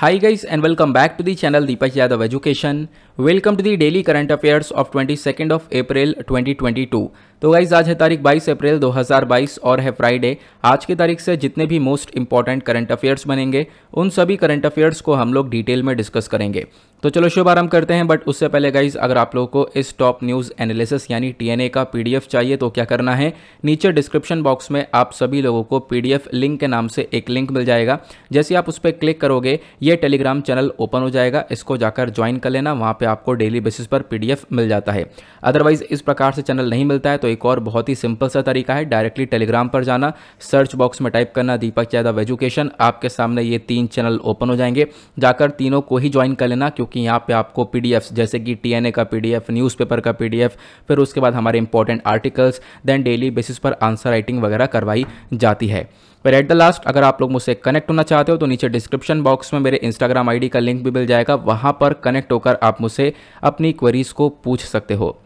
Hi guys and welcome back to the channel Deepak Yadav Education. Welcome to the daily current affairs of 22nd of April 2022. तो guys आज है तारीख 22 अप्रैल 2022 और है Friday आज की तारीख से जितने भी मोस्ट इंपॉर्टेंट करंट अफेयर्स बनेंगे, उन सभी करंट अफेयर्स को हम लोग डिटेल में डिस्कस करेंगे। तो चलो शुभारंभ करते हैं बट उससे पहले गाइज़ अगर आप लोगों को इस टॉप न्यूज़ एनालिसिस यानी टीएनए का पीडीएफ चाहिए तो क्या करना है? नीचे डिस्क्रिप्शन बॉक्स में आप सभी लोगों को पीडीएफ लिंक के नाम से एक लिंक मिल जाएगा। जैसे आप उस पर क्लिक करोगे, ये टेलीग्राम चैनल ओपन हो जाएगा। इसको जाकर ज्वाइन कर लेना, वहाँ पर आपको डेली बेसिस पर पीडीएफ मिल जाता है। अदरवाइज़ इस प्रकार से चैनल नहीं मिलता है तो एक और बहुत ही सिंपल सा तरीका है डायरेक्टली टेलीग्राम पर जाना। सर्च बॉक्स में टाइप करना दीपक यादव एजुकेशन आपके सामने ये तीन चैनल ओपन हो जाएँगे। जाकर तीनों को ही ज्वाइन कर लेना, क्योंकि यहाँ पे आपको पीडीएफ जैसे कि टीएनए का पीडीएफ न्यूज़पेपर का पीडीएफ फिर उसके बाद हमारे important articles then daily basis पर आंसर राइटिंग वगैरह करवाई जाती है। पर एट द लास्ट अगर आप लोग मुझसे कनेक्ट होना चाहते हो तो नीचे डिस्क्रिप्शन बॉक्स में मेरे इंस्टाग्राम आईडी का लिंक भी मिल जाएगा। वहाँ पर कनेक्ट होकर आप मुझसे अपनी क्वेरीज को पूछ सकते हो।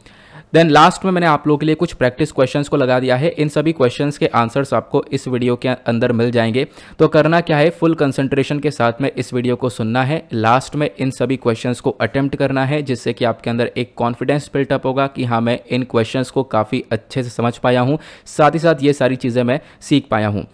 देन लास्ट में मैंने आप लोगों के लिए कुछ प्रैक्टिस क्वेश्चंस को लगा दिया है। इन सभी क्वेश्चंस के आंसर्स आपको इस वीडियो के अंदर मिल जाएँगे। तो करना क्या है? फुल कंसंट्रेशन के साथ में इस वीडियो को सुनना है। लास्ट में इन सभी क्वेश्चंस को अटेम्प्ट करना है, जिससे कि आपके अंदर एक कॉन्फिडेंस बिल्टअप होगा कि हाँ मैं इन क्वेश्चंस को काफ़ी अच्छे से समझ पाया हूँ। साथ ही साथ ये सारी चीज़ें मैं सीख पाया हूँ।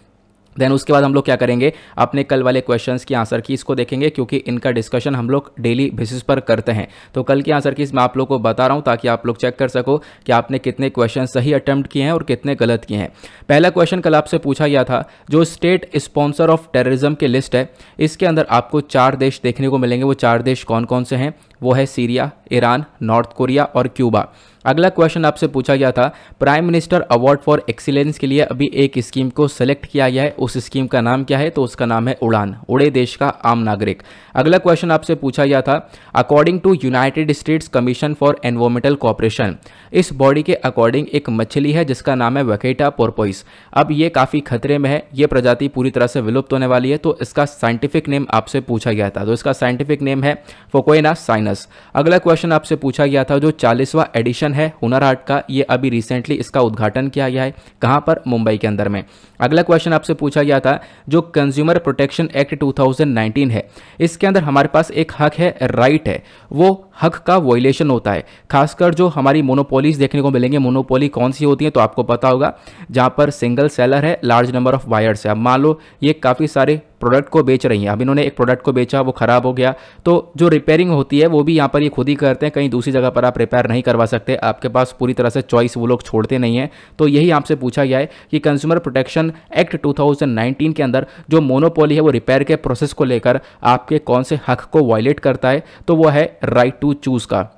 देन उसके बाद हम लोग क्या करेंगे? अपने कल वाले क्वेश्चंस की आंसर की इसको देखेंगे, क्योंकि इनका डिस्कशन हम लोग डेली बेसिस पर करते हैं। तो कल की आंसर की मैं आप लोग को बता रहा हूँ, ताकि आप लोग चेक कर सको कि आपने कितने क्वेश्चन सही अटेम्प्ट किए हैं और कितने गलत किए हैं। पहला क्वेश्चन कल आपसे पूछा गया था, जो स्टेट स्पॉन्सर ऑफ़ टेररिज्म की लिस्ट है, इसके अंदर आपको चार देश देखने को मिलेंगे। वो चार देश कौन कौन से हैं? वो है सीरिया ईरान नॉर्थ कोरिया और क्यूबा अगला क्वेश्चन आपसे पूछा गया था prime minister award for excellence के लिए अभी एक स्कीम को सेलेक्ट किया गया है। उस स्कीम का नाम क्या है? तो उसका नाम है उड़ान, उड़े देश का आम नागरिक। अगला क्वेश्चन आपसे पूछा गया था according to United States commission for environmental cooperation इस बॉडी के अकॉर्डिंग एक मछली है, जिसका नाम है वकेटा पोरपोइस अब ये काफ़ी खतरे में है, ये प्रजाति पूरी तरह से विलुप्त होने वाली है तो इसका साइंटिफिक नेम आपसे पूछा गया था। तो इसका साइंटिफिक नेम है फोकोइना साइनस अगला क्वेश्चन आपसे पूछा गया था, जो चालीसवा एडिशन है हुनर हाट का, ये अभी रिसेंटली इसका उद्घाटन किया गया है, कहाँ पर? मुंबई के अंदर में। अगला क्वेश्चन आपसे पूछा गया था, जो कंज्यूमर प्रोटेक्शन एक्ट 2019 है। इसके अंदर हमारे पास एक हक है राइट है, वो हक का वॉयलेशन होता है। खासकर जो हमारी मोनोपोलीज देखने को मिलेंगे मोनोपोली कौन सी होती है तो आपको पता होगा, जहाँ पर सिंगल सेलर है लार्ज नंबर ऑफ़ बायर्स है। अब मान लो, ये काफ़ी सारे प्रोडक्ट को बेच रही हैं। अब इन्होंने एक प्रोडक्ट को बेचा, वो ख़राब हो गया तो जो रिपेयरिंग होती है, वो भी यहाँ पर ये खुद ही करते हैं, कहीं दूसरी जगह पर आप रिपेयर नहीं करवा सकते, आपके पास पूरी तरह से चॉइस वो लोग छोड़ते नहीं हैं। तो यही आपसे पूछा गया है कि कंज्यूमर प्रोटेक्शन एक्ट 2019 के अंदर जो मोनोपोली है, वो रिपेयर के प्रोसेस को लेकर आपके कौन से हक को वायलेट करता है तो वो है राइट टू चूज़ का।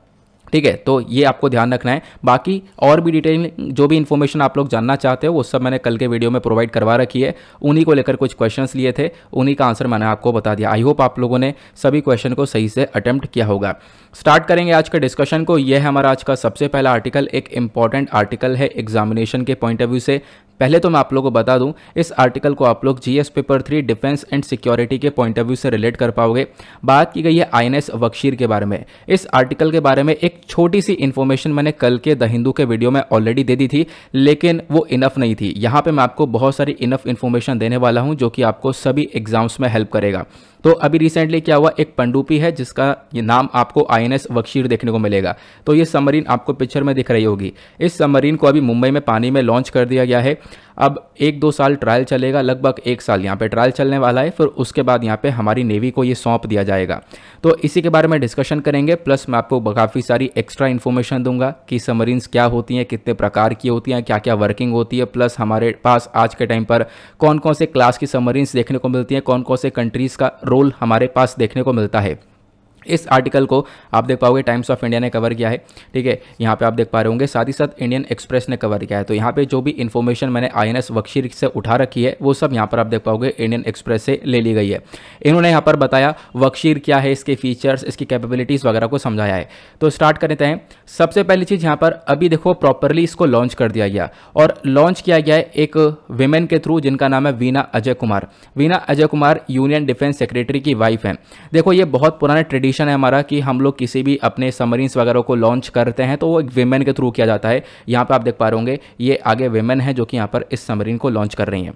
ठीक है? तो ये आपको ध्यान रखना है। बाकी और भी डिटेल जो भी इन्फॉर्मेशन आप लोग जानना चाहते हो, वो सब मैंने कल के वीडियो में प्रोवाइड करवा रखी है। उन्हीं को लेकर कुछ क्वेश्चंस लिए थे, उन्हीं का आंसर मैंने आपको बता दिया। आई होप आप लोगों ने सभी क्वेश्चन को सही से अटैम्प्ट किया होगा। स्टार्ट करेंगे आज के डिस्कशन को। यह है हमारा आज का सबसे पहला आर्टिकल, एक इंपॉर्टेंट आर्टिकल है एग्जामिनेशन के पॉइंट ऑफ़ व्यू से। पहले तो मैं आप लोगों को बता दूँ, इस आर्टिकल को आप लोग GS paper three defence and security के पॉइंट ऑफ़ व्यू से रिलेट कर पाओगे। बात की गई है आईएनएस वक्शीर के बारे में। इस आर्टिकल के बारे में एक छोटी सी इन्फॉर्मेशन मैंने कल के द हिंदू के वीडियो में ऑलरेडी दे दी थी, लेकिन वो इनफ नहीं थी। यहाँ पर मैं आपको बहुत सारी इनफ इन्फॉर्मेशन देने वाला हूँ, जो कि आपको सभी एग्ज़ाम्स में हेल्प करेगा। तो अभी रिसेंटली क्या हुआ? एक पंडुपी है, जिसका ये नाम आपको आईएनएस वक्शीर देखने को मिलेगा। तो ये सबमरीन आपको पिक्चर में दिख रही होगी। इस सबमरीन को अभी मुंबई में पानी में लॉन्च कर दिया गया है। अब एक दो साल ट्रायल चलेगा, लगभग एक साल यहाँ पे ट्रायल चलने वाला है। फिर उसके बाद यहाँ पे हमारी नेवी को ये सौंप दिया जाएगा। तो इसी के बारे में डिस्कशन करेंगे। प्लस मैं आपको काफ़ी सारी एक्स्ट्रा इन्फॉर्मेशन दूँगा कि सबमरीन्स क्या होती हैं, कितने प्रकार की होती हैं क्या क्या वर्किंग होती है। प्लस हमारे पास आज के टाइम पर कौन कौन से क्लास की सबमरीन्स देखने को मिलती हैं कौन कौन से कंट्रीज़ का रोल हमारे पास देखने को मिलता है। इस आर्टिकल को आप देख पाओगे टाइम्स ऑफ़ इंडिया ने कवर किया है, ठीक है? यहाँ पे आप देख पा रहे होंगे, साथ ही साथ इंडियन एक्सप्रेस ने कवर किया है। तो यहाँ पे जो भी इन्फॉर्मेशन मैंने आई एन वक्शीर से उठा रखी है, वो सब यहाँ पर आप देख पाओगे इंडियन एक्सप्रेस से ले ली गई है। इन्होंने यहाँ पर बताया वक्शीर क्या है, इसके फीचर्स इसकी कैपेबिलिटीज़ वगैरह को समझाया है। तो स्टार्ट करते हैं। सबसे पहली चीज़ यहाँ पर, अभी देखो प्रॉपरली इसको लॉन्च कर दिया गया। और लॉन्च किया गया है एक वेमेन के थ्रू जिनका नाम है Veena Ajay Kumar Veena Ajay Kumar union defence secretary की वाइफ है। देखो, ये बहुत पुराने ट्रेडिशन ट्रेडिशन है हमारा कि हम लोग किसी भी अपने सबमरीन्स वगैरह को लॉन्च करते हैं तो वो एक वेमेन के थ्रू किया जाता है। यहाँ पर आप देख पा रहे होंगे, ये आगे वेमेन है जो कि यहाँ पर इस सबमरीन को लॉन्च कर रही हैं।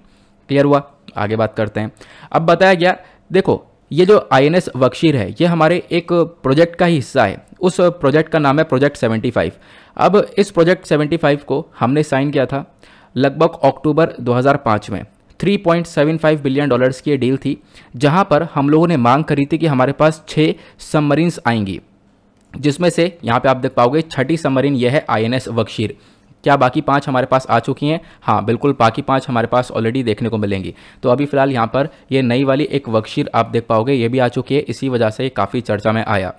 क्लियर हुआ? आगे बात करते हैं। अब बताया गया, देखो, ये जो आई एन एस है, ये हमारे एक प्रोजेक्ट का ही हिस्सा है। उस प्रोजेक्ट का नाम है प्रोजेक्ट 75 अब इस प्रोजेक्ट 75 को हमने साइन किया था लगभग अक्टूबर 2005 में। 3.75 बिलियन डॉलर्स की डील थी, जहाँ पर हम लोगों ने मांग करी थी कि हमारे पास छः सबमरीन्स आएँगी, जिसमें से यहाँ पे आप देख पाओगे छठी सबमरीन यह है आई एन एस वक्शीर क्या बाकी पाँच हमारे पास आ चुकी हैं? हाँ बिल्कुल, बाकी पाँच हमारे पास ऑलरेडी देखने को मिलेंगी। तो अभी फ़िलहाल यहाँ पर ये नई वाली एक वक्शीर आप देख पाओगे, ये भी आ चुकी है, इसी वजह से काफ़ी चर्चा में आया।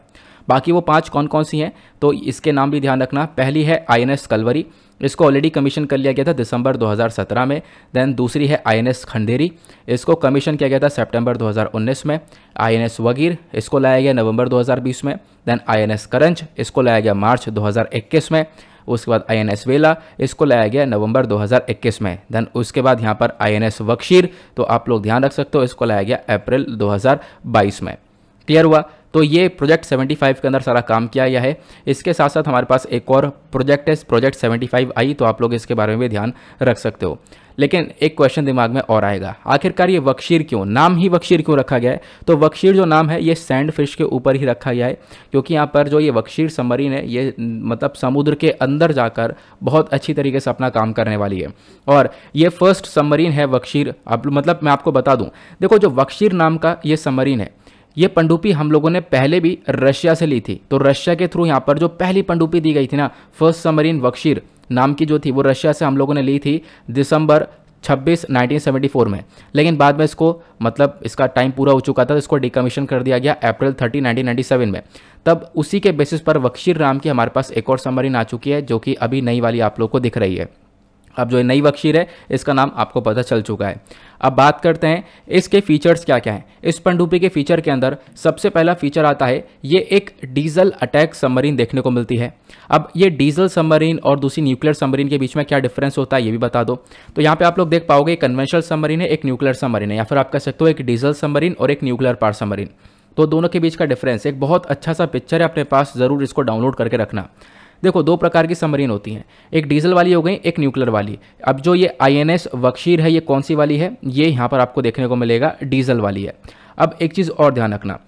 बाकी वो पाँच कौन कौन सी हैं तो इसके नाम भी ध्यान रखना। पहली है आई एन एस कलवरी। इसको ऑलरेडी कमीशन कर लिया गया था दिसंबर 2017 में। देन दूसरी है आई एन एस खंडेरी। इसको कमीशन किया गया था सितंबर 2019 में। आई एन एस वगीर, इसको लाया गया नवंबर 2020 में। Then I N S Karanj, इसको लाया गया मार्च 2021 में। उसके बाद आई एन एस वेला, इसको लाया गया नवंबर 2021 में। देन उसके बाद यहाँ पर आई एन एस तो आप लोग ध्यान रख सकते हो, इसको लाया गया अप्रैल 2022 में। क्लियर हुआ? तो ये प्रोजेक्ट 75 के अंदर सारा काम किया गया है। इसके साथ साथ हमारे पास एक और प्रोजेक्ट है प्रोजेक्ट 75 आई तो आप लोग इसके बारे में भी ध्यान रख सकते हो। लेकिन एक क्वेश्चन दिमाग में और आएगा। आखिरकार ये वक्शीर क्यों? नाम ही वक्शीर क्यों रखा गया है? तो वक्शीर जो नाम है, ये सैंड फ़िश के ऊपर ही रखा गया है, क्योंकि यहाँ पर जो ये वक्शीर सबमरीन है, ये मतलब समुद्र के अंदर जाकर बहुत अच्छी तरीके से अपना काम करने वाली है। और ये फ़र्स्ट सबमरीन है वक्शीर अब मतलब मैं आपको बता दूँ। देखो, जो वक्शीर नाम का ये सबमरीन है ये पंडुपी हम लोगों ने पहले भी रशिया से ली थी। तो रशिया के थ्रू यहाँ पर जो पहली पंडुपी दी गई थी ना, फ़र्स्ट सबमरीन वक्शीर नाम की जो थी, वो रशिया से हम लोगों ने ली थी दिसंबर 26 1974 में। लेकिन बाद में इसको मतलब इसका टाइम पूरा हो चुका था तो इसको डिकमीशन कर दिया गया अप्रैल 30 1997 में। तब उसी के बेसिस पर वक्शीर नाम की हमारे पास एक और समरीन आ चुकी है, जो कि अभी नई वाली आप लोग को दिख रही है। अब जो नई बख्शीर है, इसका नाम आपको पता चल चुका है। अब बात करते हैं, इसके फीचर्स क्या क्या हैं? इस पनडुब्बी के फीचर के अंदर सबसे पहला फीचर आता है, ये एक डीजल अटैक सबमरीन देखने को मिलती है। अब ये डीजल सबमरीन और दूसरी न्यूक्लियर सबमरीन के बीच में क्या डिफरेंस होता है, ये भी बता दो। तो यहाँ पे आप लोग देख पाओगे कन्वेंशनल सबमरीन है, एक न्यूक्लियर सबमरीन है। या फिर आप कह सकते हो, एक डीजल सबमरीन और एक न्यूक्लियर पार सबमरीन तो दोनों के बीच का डिफरेंस एक बहुत अच्छा सा पिक्चर है, अपने पास, ज़रूर इसको डाउनलोड करके रखना। देखो, दो प्रकार की सबमरीन होती हैं। एक डीजल वाली हो गई, एक न्यूक्लियर वाली। अब जो ये आई एन एस है, ये कौन सी वाली है? ये यहाँ पर आपको देखने को मिलेगा डीजल वाली है। अब एक चीज़ और ध्यान रखना।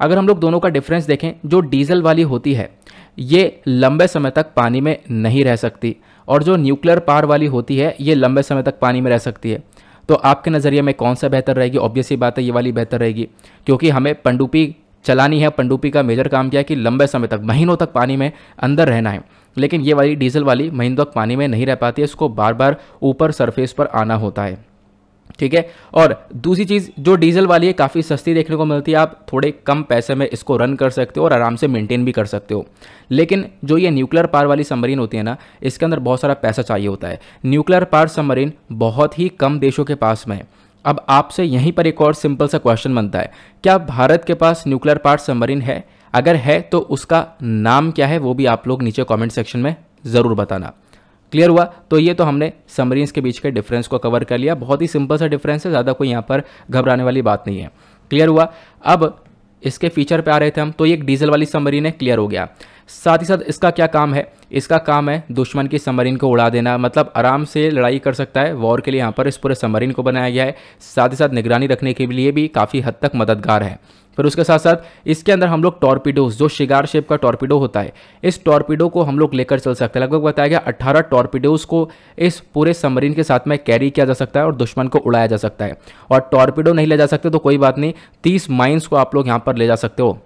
अगर हम लोग दोनों का डिफरेंस देखें, जो डीजल वाली होती है, ये लंबे समय तक पानी में नहीं रह सकती और जो न्यूक्लियर पार वाली होती है, ये लंबे समय तक पानी में रह सकती है। तो आपके नज़रिए में कौन सा बेहतर रहेगी? ऑब्वियसली बात है, ये वाली बेहतर रहेगी, क्योंकि हमें पंडुपी चलानी है। पंडुपी का मेजर काम किया कि लंबे समय तक, महीनों तक पानी में अंदर रहना है। लेकिन ये वाली डीजल वाली महीनों तक पानी में नहीं रह पाती है, इसको बार बार ऊपर सरफेस पर आना होता है। ठीक है? और दूसरी चीज़, जो डीजल वाली है, काफ़ी सस्ती देखने को मिलती है। आप थोड़े कम पैसे में इसको रन कर सकते हो और आराम से मेंटेन भी कर सकते हो। लेकिन जो ये न्यूक्लियर पार वाली सबमरीन होती है ना, इसके अंदर बहुत सारा पैसा चाहिए होता है। न्यूक्लियर पार सबमरीन बहुत ही कम देशों के पास में है। अब आपसे यहीं पर एक और सिंपल सा क्वेश्चन बनता है। क्या भारत के पास न्यूक्लियर पार्ट सबमरीन है? अगर है तो उसका नाम क्या है, वो भी आप लोग नीचे कमेंट सेक्शन में ज़रूर बताना। क्लियर हुआ? तो ये तो हमने सबमरीन्स के बीच के डिफरेंस को कवर कर लिया। बहुत ही सिंपल सा डिफरेंस है, ज़्यादा कोई यहाँ पर घबराने वाली बात नहीं है। क्लियर हुआ? अब इसके फीचर पे आ रहे थे हम तो ये एक डीजल वाली सबमरीन है क्लियर हो गया। साथ ही साथ इसका क्या काम है? इसका काम है दुश्मन की सबमरीन को उड़ा देना। मतलब आराम से लड़ाई कर सकता है वॉर के लिए यहाँ पर इस पूरे सबमरीन को बनाया गया है। साथ ही साथ निगरानी रखने के लिए भी काफ़ी हद तक मददगार है। फिर उसके साथ साथ इसके अंदर हम लोग टॉर्पीडोज, जो शिगार शेप का टॉर्पीडो होता है, इस टॉर्पीडो को हम लोग लेकर चल सकते हैं। लगभग बताया गया अट्ठारह टॉर्पीडोज को इस पूरे समरीन के साथ में कैरी किया जा सकता है और दुश्मन को उड़ाया जा सकता है। और टॉर्पीडो नहीं ले जा सकते तो कोई बात नहीं, तीस माइन्स को आप लोग यहाँ पर ले जा सकते हो।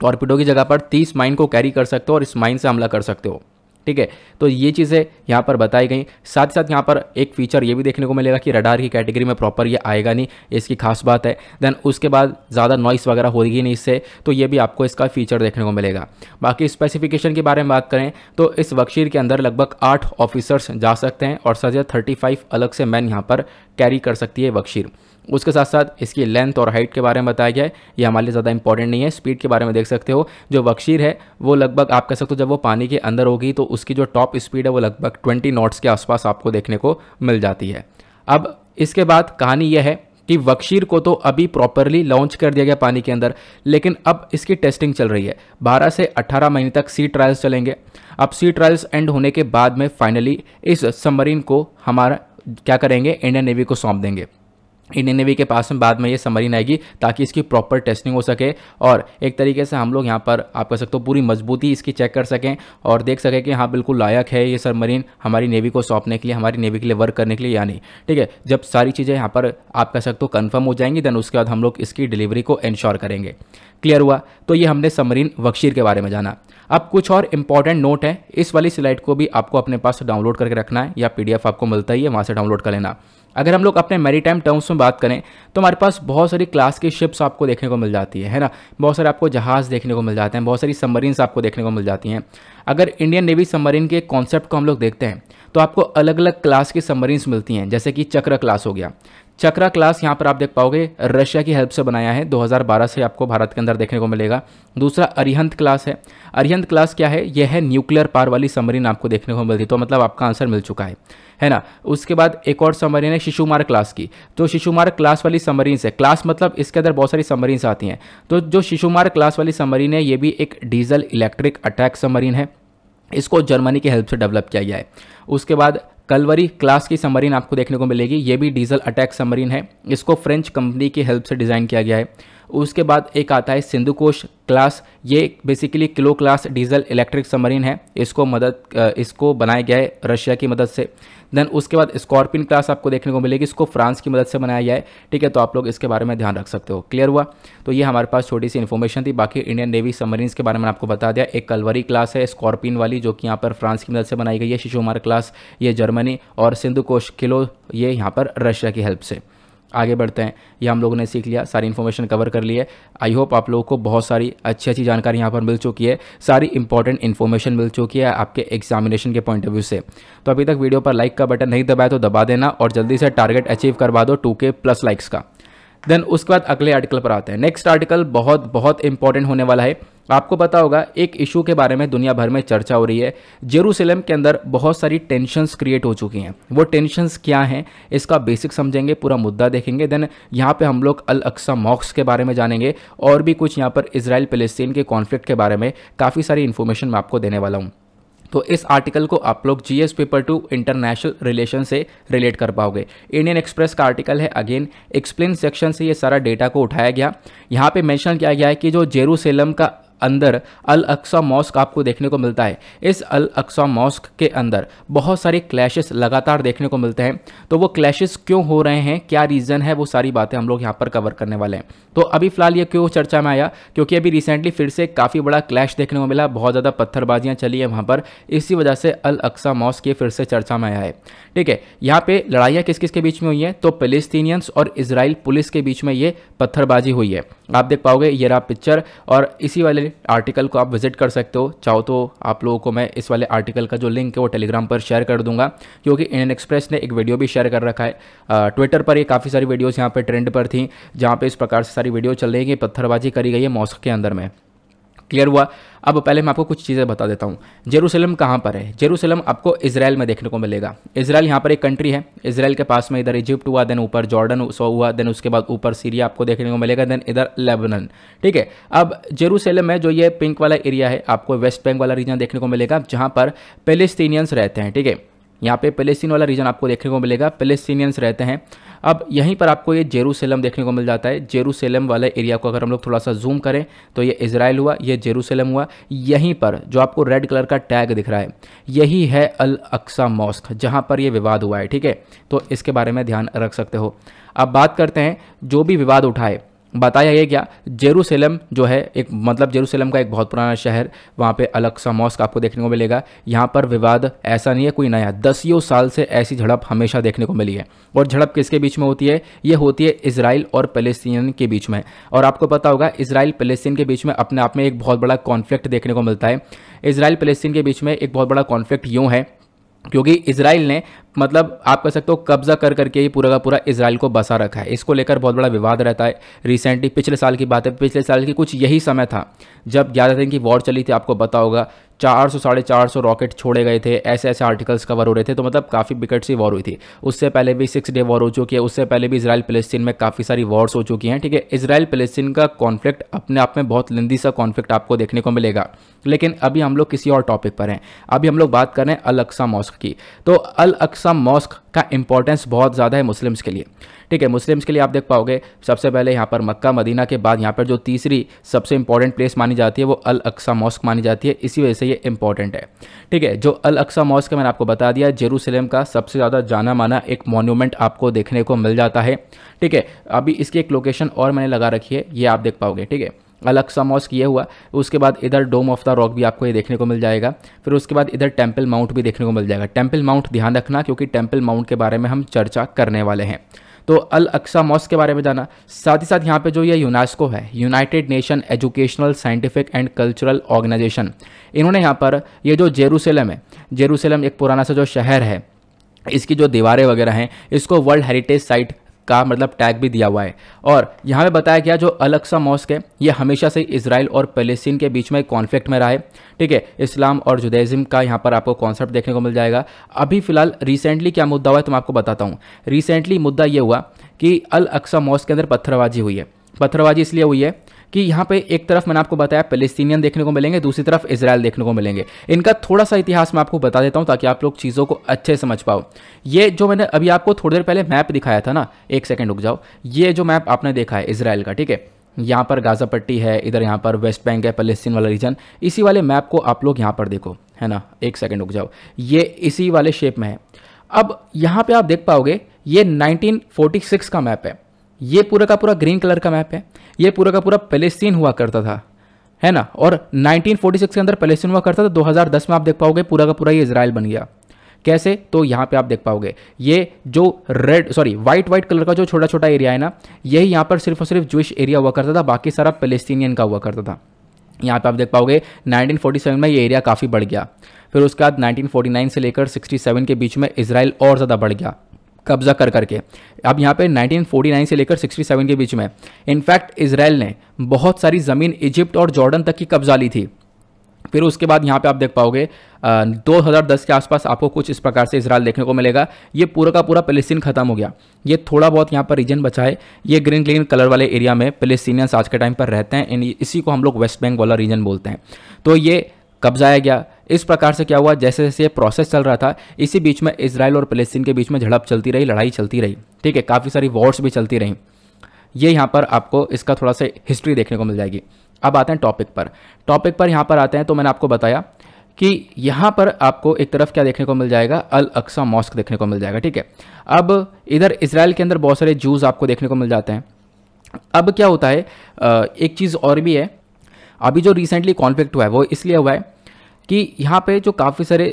टॉर्पीडो की जगह पर तीस माइन को कैरी कर सकते हो और इस माइन से हमला कर सकते हो। ठीक है? तो ये चीज़ें यहाँ पर बताई गई। साथ ही साथ यहाँ पर एक फीचर ये भी देखने को मिलेगा कि रडार की कैटेगरी में प्रॉपर ये आएगा नहीं, इसकी खास बात है। देन उसके बाद ज़्यादा नॉइस वगैरह होगी नहीं इससे तो ये भी आपको इसका फीचर देखने को मिलेगा। बाकी स्पेसिफिकेशन के बारे में बात करें तो इस वक्शीर के अंदर लगभग आठ ऑफिसर्स जा सकते हैं और सजा थर्टी अलग से मैन यहाँ पर कैरी कर सकती है वक्शीर उसके साथ साथ इसकी लेंथ और हाइट के बारे में बताया गया है। ये हमारे लिए ज़्यादा इंपॉर्टेंट नहीं है। स्पीड के बारे में देख सकते हो। जो वक्शीर है, वो लगभग, आप कह सकते हो, जब वो पानी के अंदर होगी तो उसकी जो टॉप स्पीड है, वो लगभग ट्वेंटी नॉट्स के आसपास आपको देखने को मिल जाती है। अब इसके बाद कहानी यह है कि वक्शीर को तो अभी प्रॉपरली लॉन्च कर दिया गया पानी के अंदर, लेकिन अब इसकी टेस्टिंग चल रही है। 12 से 18 महीने तक सी ट्रायल्स चलेंगे। अब सी ट्रायल्स एंड होने के बाद में फाइनली इस सबमरीन को हमारा, क्या करेंगे? इंडियन नेवी को सौंप देंगे। इंडियन नेवी के पास में बाद में ये सबमरीन आएगी ताकि इसकी प्रॉपर टेस्टिंग हो सके और एक तरीके से हम लोग यहाँ पर, आप कह सकते हो, पूरी मजबूती इसकी चेक कर सकें और देख सकें कि हाँ बिल्कुल लायक है ये सबमरीन हमारी नेवी को सौंपने के लिए, हमारी नेवी के लिए वर्क करने के लिए या नहीं। ठीक है, जब सारी चीज़ें यहाँ पर आप कह सकते हो कन्फर्म हो जाएँगी देन उसके बाद हम लोग इसकी डिलीवरी को इंश्योर करेंगे। क्लियर हुआ? तो ये हमने सबमरीन वक्शीर के बारे में जाना। अब कुछ और इंपॉर्टेंट नोट है, इस वाली स्लाइड को भी आपको अपने पास डाउनलोड करके रखना है या पीडीएफ आपको मिलता ही है, वहाँ से डाउनलोड कर लेना। अगर हम लोग अपने मेरी टाइम टर्म्स में बात करें तो हमारे पास बहुत सारी क्लास की शिप्स आपको देखने को मिल जाती है है ना? बहुत सारे आपको जहाज़ देखने को मिल जाते हैं, बहुत सारी सबमरीन्स आपको देखने को मिल जाती हैं। अगर इंडियन नेवी सबमरीन के कॉन्सेप्ट को हम लोग देखते हैं तो आपको अलग अलग क्लास की सबमरीन्स मिलती हैं, जैसे कि चक्र क्लास हो गया। चक्रा क्लास यहाँ पर आप देख पाओगे रशिया की हेल्प से बनाया है 2012 से आपको भारत के अंदर देखने को मिलेगा। दूसरा अरिहंत क्लास है। अरिहंत क्लास क्या है? यह है न्यूक्लियर पार वाली सबमरीन आपको देखने को मिलती है तो मतलब आपका आंसर मिल चुका है। है ना? उसके बाद एक और सबमरीन है शिशुमार क्लास की। तो शिशुमार क्लास वाली सबमरीन है। क्लास मतलब इसके अंदर बहुत सारी सबमरीन्स आती हैं। तो जो शिशुमार क्लास वाली सबमरीन है ये भी एक डीजल इलेक्ट्रिक अटैक सबमरीन है। इसको जर्मनी की हेल्प से डेवलप किया गया है। उसके बाद कलवरी क्लास की सबमरीन आपको देखने को मिलेगी। ये भी डीजल अटैक सबमरीन है। इसको फ्रेंच कंपनी की हेल्प से डिज़ाइन किया गया है। उसके बाद एक आता है सिंधुकोश क्लास। ये basically kilo class diesel electric submarine है। इसको मदद इसको बनाया गया है रशिया की मदद से। देन उसके बाद स्कॉर्पियन क्लास आपको देखने को मिलेगी। इसको फ्रांस की मदद से बनाया गया है। ठीक है तो आप लोग इसके बारे में ध्यान रख सकते हो। क्लियर हुआ? तो ये हमारे पास छोटी सी इन्फॉर्मेशन थी। बाकी इंडियन नेवी सबमरीन्स के बारे में आपको बता दिया। एक कलवरी क्लास है स्कॉर्पियन वाली, जो कि यहाँ पर फ्रांस की मदद से बनाई गई है। शिशुमार क्लास ये जर्मनी और सिंधु कोश किलो, ये यहाँ पर रशिया की हेल्प से। आगे बढ़ते हैं। ये हम लोगों ने सीख लिया, सारी इन्फॉर्मेशन कवर कर ली है। आई होप आप लोगों को बहुत सारी अच्छी अच्छी जानकारी यहाँ पर मिल चुकी है। सारी इंपॉर्टेंट इन्फॉर्मेशन मिल चुकी है आपके एग्जामिनेशन के पॉइंट ऑफ़ व्यू से। तो अभी तक वीडियो पर लाइक का बटन नहीं दबाया तो दबा देना और जल्दी से टारगेट अचीव करवा दो टू के प्लस लाइक्स का। देन उसके बाद अगले आर्टिकल पर आते हैं। नेक्स्ट आर्टिकल बहुत बहुत इंपॉर्टेंट होने वाला है। आपको पता होगा, एक इशू के बारे में दुनिया भर में चर्चा हो रही है। जेरूसलम के अंदर बहुत सारी टेंशंस क्रिएट हो चुकी हैं। वो टेंशंस क्या हैं, इसका बेसिक समझेंगे, पूरा मुद्दा देखेंगे। देन यहाँ पे हम लोग अल अक्सा मॉक्स के बारे में जानेंगे, और भी कुछ यहाँ पर इसराइल फलस्तीन के कॉन्फ्लिक्ट के बारे में काफ़ी सारी इन्फॉर्मेशन मैं आपको देने वाला हूँ। तो इस आर्टिकल को आप लोग G S paper two international relation से रिलेट कर पाओगे। इंडियन एक्सप्रेस का आर्टिकल है अगेन एक्सप्लेन सेक्शन से ये सारा डेटा को उठाया गया। यहाँ पे मेंशन किया गया है कि जो जेरूसलम का अंदर अल अक्सा मॉस्क आपको देखने को मिलता है। इस अल अक्सा मॉस्क के अंदर बहुत सारे क्लैशेस लगातार देखने को मिलते हैं। तो वो क्लैशेस क्यों हो रहे हैं? क्या रीज़न है? वो सारी बातें हम लोग यहाँ पर कवर करने वाले हैं। तो अभी फ़िलहाल ये क्यों चर्चा में आया? क्योंकि अभी रिसेंटली फिर से काफ़ी बड़ा क्लैश देखने को मिला, बहुत ज़्यादा पत्थरबाजियाँ चली है वहाँ पर। इसी वजह से अल अक्सा मॉस्क ये फिर से चर्चा में आया है। ठीक है, यहाँ पे लड़ाइयाँ किस किस के बीच में हुई हैं? तो पेलेस्तीनियंस और इसराइल पुलिस के बीच में ये पत्थरबाजी हुई है। आप देख पाओगे, ये रहा पिक्चर और इसी वाले आर्टिकल को आप विज़िट कर सकते हो। चाहो तो आप लोगों को मैं इस वाले आर्टिकल का जो लिंक है, वो टेलीग्राम पर शेयर कर दूँगा, क्योंकि इंडियन एक्सप्रेस ने एक वीडियो भी शेयर कर रखा है। ट्विटर पर ये काफ़ी सारी वीडियोज़ यहाँ पर ट्रेंड पर थी, जहाँ पर इस प्रकार से सारी वीडियो चल रही है कि पत्थरबाजी करी गई है मॉस्क के अंदर में। क्लियर हुआ। अब पहले मैं आपको कुछ चीज़ें बता देता हूँ। जेरूसलम कहाँ पर है? जेरूसलम आपको इसराइल में देखने को मिलेगा। इसराइल यहाँ पर एक कंट्री है। इसराइल के पास में इधर इजिप्ट हुआ देन ऊपर जॉर्डन सो हुआ देन उसके बाद ऊपर सीरिया आपको देखने को मिलेगा देन इधर लेबनन। ठीक है? अब जेरूसलम में जो ये पिंक वाला एरिया है, आपको वेस्ट बैंक वाला रीजन देखने को मिलेगा, जहाँ पर पेलेस्तीनियंस रहते हैं। ठीक है? यहाँ पे पेलेस्तीन वाला रीजन आपको देखने को मिलेगा, पेलेस्तीनियंस रहते हैं। अब यहीं पर आपको ये जेरूसलम देखने को मिल जाता है। जेरूसलम वाले एरिया को अगर हम लोग थोड़ा सा जूम करें तो ये इसराइल हुआ, ये जेरूसलम हुआ। यहीं पर जो आपको रेड कलर का टैग दिख रहा है, यही है अल अक्सा मॉस्क, जहाँ पर ये विवाद हुआ है, ठीक है? तो इसके बारे में ध्यान रख सकते हो। अब बात करते हैं, जो भी विवाद उठाए बताया ये क्या? जेरूसलम जो है एक मतलब जेरूसलम का एक बहुत पुराना शहर, वहाँ पे अलग सा मॉस्क आपको देखने को मिलेगा। यहाँ पर विवाद ऐसा नहीं है, कोई नया। दसियों साल से ऐसी झड़प हमेशा देखने को मिली है। और झड़प किसके बीच में होती है? ये होती है इसराइल और पैलेस्तीन के बीच में। और आपको पता होगा इसराइल पैलेस्तीन के बीच में अपने आप में एक बहुत बड़ा कॉन्फ्लिक्ट देखने को मिलता है। इसराइल पैलेस्तीन के बीच में एक बहुत बड़ा कॉन्फ्लिक्ट यूँ है क्योंकि इसराइल ने मतलब आप कह सकते हो, कब्जा कर करके ही पूरा का पूरा इसराइल को बसा रखा है। इसको लेकर बहुत बड़ा विवाद रहता है। रिसेंटली पिछले साल की बात है, पिछले साल की कुछ यही समय था जब ग्यारह दिन की वॉर चली थी, आपको पता होगा चार सौ, साढ़े चार सौ रॉकेट छोड़े गए थे ऐसे ऐसे आर्टिकल्स कवर हो रहे थे तो मतलब काफ़ी बिकट सी वॉर हुई थी। उससे पहले भी सिक्स डे वॉर हो चुकी है, उससे पहले भी इसराइल फलस्तीन में काफ़ी सारी वॉर्स हो चुकी हैं, ठीक है? इसराइल फलस्तीन का कॉन्फ्लिक्ट अपने आप में बहुत लंदी सा कॉन्फ्लिक्ट आपको देखने को मिलेगा। लेकिन अभी हम लोग किसी और टॉपिक पर हैं। अभी हम लोग बात कर रहे हैं अल अक्सा मॉस्क की। तो अल अक्सा मॉस्क का इंपॉर्टेंस बहुत ज़्यादा है मुस्लिम्स के लिए। ठीक है, मुस्लिम्स के लिए आप देख पाओगे, सबसे पहले यहाँ पर मक्का, मदीना के बाद यहाँ पर जो तीसरी सबसे इंपॉर्टेंट प्लेस मानी जाती है, वो अल अक्सा मॉस्क मानी जाती है। इसी वजह से ये इंपॉर्टेंट है। ठीक है, जो अल अक्सा मॉस्क है, मैंने आपको बता दिया, जेरूसलम का सबसे ज़्यादा जाना माना एक मोन्यूमेंट आपको देखने को मिल जाता है। ठीक है, अभी इसकी एक लोकेशन और मैंने लगा रखी है, ये आप देख पाओगे, ठीक है। अलग सा मॉस्क ये हुआ, उसके बाद इधर डोम ऑफ़ द रॉक भी आपको ये देखने को मिल जाएगा, फिर उसके बाद इधर टेंपल माउंट भी देखने को मिल जाएगा। टेंपल माउंट ध्यान रखना, क्योंकि टेंपल माउंट के बारे में हम चर्चा करने वाले हैं। तो अल अक्सा मॉस्क के बारे में जाना। साथ ही साथ यहाँ पे जो ये यूनेस्को है, United Nation Educational, Scientific and Cultural Organization, इन्होंने यहाँ पर ये जो जेरूसलम है, जेरूसलम एक पुराना सा जो शहर है, इसकी जो दीवारें वगैरह हैं, इसको वर्ल्ड हेरिटेज साइट का मतलब टैग भी दिया हुआ है। और यहाँ पे बताया गया जो अलक्सा मॉस्क है, ये हमेशा से इसराइल और पैलेस्टीन के बीच में कॉन्फ्लिक्ट में रहा है। ठीक है इस्लाम और जुदेजम का यहाँ पर आपको कॉन्सेप्ट देखने को मिल जाएगा। अभी फ़िलहाल रिसेंटली क्या मुद्दा हुआ है तो मैं आपको बताता हूँ। रिसेंटली मुद्दा ये हुआ कि अल अक्सा मॉस्क के अंदर पत्थरबाजी हुई है। पत्थरबाजी इसलिए हुई है कि यहाँ पे एक तरफ़ मैंने आपको बताया पैलेस्तीनियन देखने को मिलेंगे, दूसरी तरफ़ इसराइल देखने को मिलेंगे। इनका थोड़ा सा इतिहास मैं आपको बता देता हूँ ताकि आप लोग चीज़ों को अच्छे समझ पाओ। ये जो मैंने अभी आपको थोड़ी देर पहले मैप दिखाया था ना, एक सेकेंड रुक जाओ। ये जो मैप आपने देखा है इसराइल का, ठीक है? यहाँ पर गाजा पट्टी है, इधर यहाँ पर वेस्ट बैंक है, पैलेस्तीन वाला रीजन। इसी वाले मैप को आप लोग यहाँ पर देखो, है ना? एक सेकेंड रुक जाओ। ये इसी वाले शेप में है। अब यहाँ पे आप देख पाओगे, ये 1946 का मैप है। ये पूरा का पूरा ग्रीन कलर का मैप है। ये पूरा का पूरा पैलेस्तीन हुआ करता था। है ना? और 1946 के अंदर पैलेस्तीन हुआ करता था 2010 में आप देख पाओगे पूरा का पूरा ये इसराइल बन गया। कैसे? तो यहाँ पे आप देख पाओगे। ये जो red, sorry, white white colour का जो छोटा छोटा एरिया है ना, यही यहाँ पर सिर्फ़ और सिर्फ़ जूश एरिया हुआ करता था, बाकी सारा पैलेस्तीनियन का हुआ करता था। यहाँ पे आप देख पाओगे 1947 में ये एरिया काफ़ी बढ़ गया। फिर उसके बाद 1949 से लेकर 67 के बीच में इसराइल और ज़्यादा बढ़ गया। कब्जा कर करके। अब यहाँ पे 1949 से लेकर 67 के बीच में। इनफैक्ट इसराइल ने बहुत सारी ज़मीन इजिप्ट और जॉर्डन तक की कब्जा ली थी। फिर उसके बाद यहाँ पे आप देख पाओगे हज़ार दस के आसपास आपको कुछ इस प्रकार से इसराइल देखने को मिलेगा। ये पूरा का पूरा पैलेस्टीन खत्म हो गया। ये थोड़ा बहुत यहाँ पर रीजन बचा है। ये ग्रीन ग्रीन कलर वाले एरिया में पैलेस्टीनियंस आज के टाइम पर रहते हैं। इसी को हम लोग वेस्ट बैंक वाला रीजन बोलते हैं। तो ये कब्जाया गया। इस प्रकार से क्या हुआ? जैसे जैसे ये प्रोसेस चल रहा था, इसी बीच में इसराइल और फलस्तीन के बीच में झड़प चलती रही, लड़ाई चलती रही। ठीक है, काफ़ी सारी वॉर्स भी चलती रहीं। ये यहाँ पर आपको इसका थोड़ा सा हिस्ट्री देखने को मिल जाएगी। अब आते हैं टॉपिक पर। टॉपिक पर यहाँ पर आते हैं तो मैंने आपको बताया कि यहाँ पर आपको एक तरफ़ क्या देखने को मिल जाएगा? अल अक्सा मॉस्क देखने को मिल जाएगा। ठीक है, अब इधर इसराइल के अंदर बहुत सारे जूस आपको देखने को मिल जाते हैं। अब क्या होता है? एक चीज़ और भी है। अभी जो रिसेंटली कॉन्फ्लिक्ट हुआ है, वो इसलिए हुआ है कि यहाँ पे जो काफ़ी सारे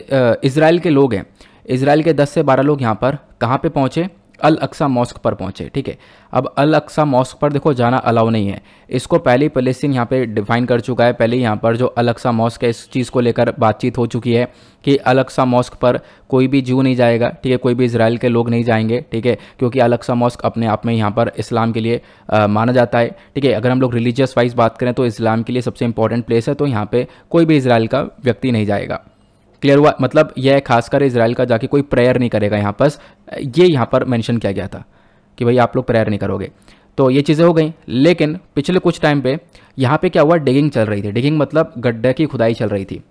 इसराइल के लोग हैं इसराइल के 10 से 12 लोग यहाँ पर कहाँ पे पहुँचे? अल अक्सा मॉस्क पर पहुँचे ठीक है? अब अल अक्सा मॉस्क पर देखो जाना अलाउ नहीं है। इसको पहले ही यहाँ पे डिफाइन कर चुका है। पहले यहाँ पर जो अल अक्सा मॉस्क है इस चीज़ को लेकर बातचीत हो चुकी है कि अल अक्सा मॉस्क पर कोई भी जू नहीं जाएगा ठीक है? कोई भी इसराइल के लोग नहीं जाएँगे ठीक है? क्योंकि अल अक्सा मॉस्क अपने आप में यहाँ पर इस्लाम के लिए आ, माना जाता है ठीक है? अगर हम लोग रिलीजियस वाइज बात करें तो इस्लाम के लिए सबसे इंपॉर्टेंट प्लेस है तो यहाँ पर कोई भी इसराइल का व्यक्ति नहीं जाएगा। क्लियर हुआ मतलब यह खासकर इसराइल का जाके कोई प्रेयर नहीं करेगा यहाँ पर। ये यहाँ पर मैंशन किया गया था कि भाई आप लोग प्रेयर नहीं करोगे। तो ये चीज़ें हो गई, लेकिन पिछले कुछ टाइम पे यहाँ पे क्या हुआ डिगिंग चल रही थी। डिगिंग मतलब गड्ढे की खुदाई चल रही थी।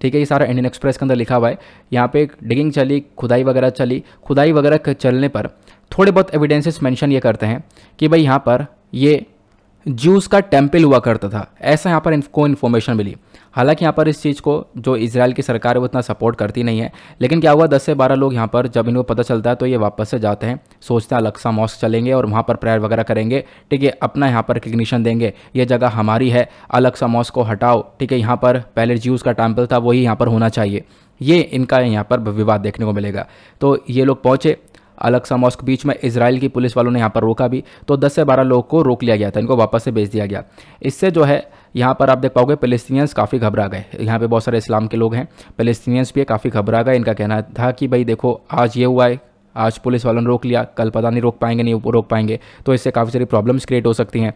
ठीक है, ये सारा इंडियन एक्सप्रेस के अंदर लिखा हुआ है। यहाँ पे डिगिंग चली, खुदाई वगैरह चली। खुदाई वगैरह चलने पर थोड़े बहुत एविडेंसेस मेंशन ये करते हैं कि भाई यहाँ पर ये जूस का टेंपल हुआ करता था। ऐसा यहाँ पर को इन्फॉर्मेशन मिली। हालाँकि यहाँ पर इस चीज़ को जो इसराइल की सरकार है वो इतना सपोर्ट करती नहीं है, लेकिन क्या हुआ, दस से बारह लोग यहाँ पर जब इनको पता चलता है तो ये वापस से जाते हैं, सोचते हैं अलग सा मॉस्क चलेंगे और वहाँ पर प्रेयर वगैरह करेंगे, ठीक है, अपना यहाँ पर रिकग्निशन देंगे, ये जगह हमारी है अलग सा मॉस्क को हटाओ, ठीक है, यहाँ पर पहले ज्यूज़ का टेंपल था, वही यहाँ पर होना चाहिए, ये इनका यहाँ पर विवाद देखने को मिलेगा। तो ये लोग पहुँचे अलग सा मॉस्क बीच में इसराइल की पुलिस वालों ने यहाँ पर रोका भी तो 10 से 12 लोग को रोक लिया गया था, इनको वापस से भेज दिया गया। इससे जो है, यहाँ पर आप देख पाओगे पेलेस्तीनियंस काफ़ी घबरा गए। यहाँ पे बहुत सारे इस्लाम के लोग हैं, पेलेस्तीनियंस भी काफ़ी घबरा गए, इनका कहना था कि भाई देखो, आज ये हुआ है, आज पुलिस वालों ने रोक लिया, कल पता नहीं रोक पाएँगे, नहीं रोक पाएँगे तो इससे काफ़ी सारी प्रॉब्लम्स क्रिएट हो सकती हैं।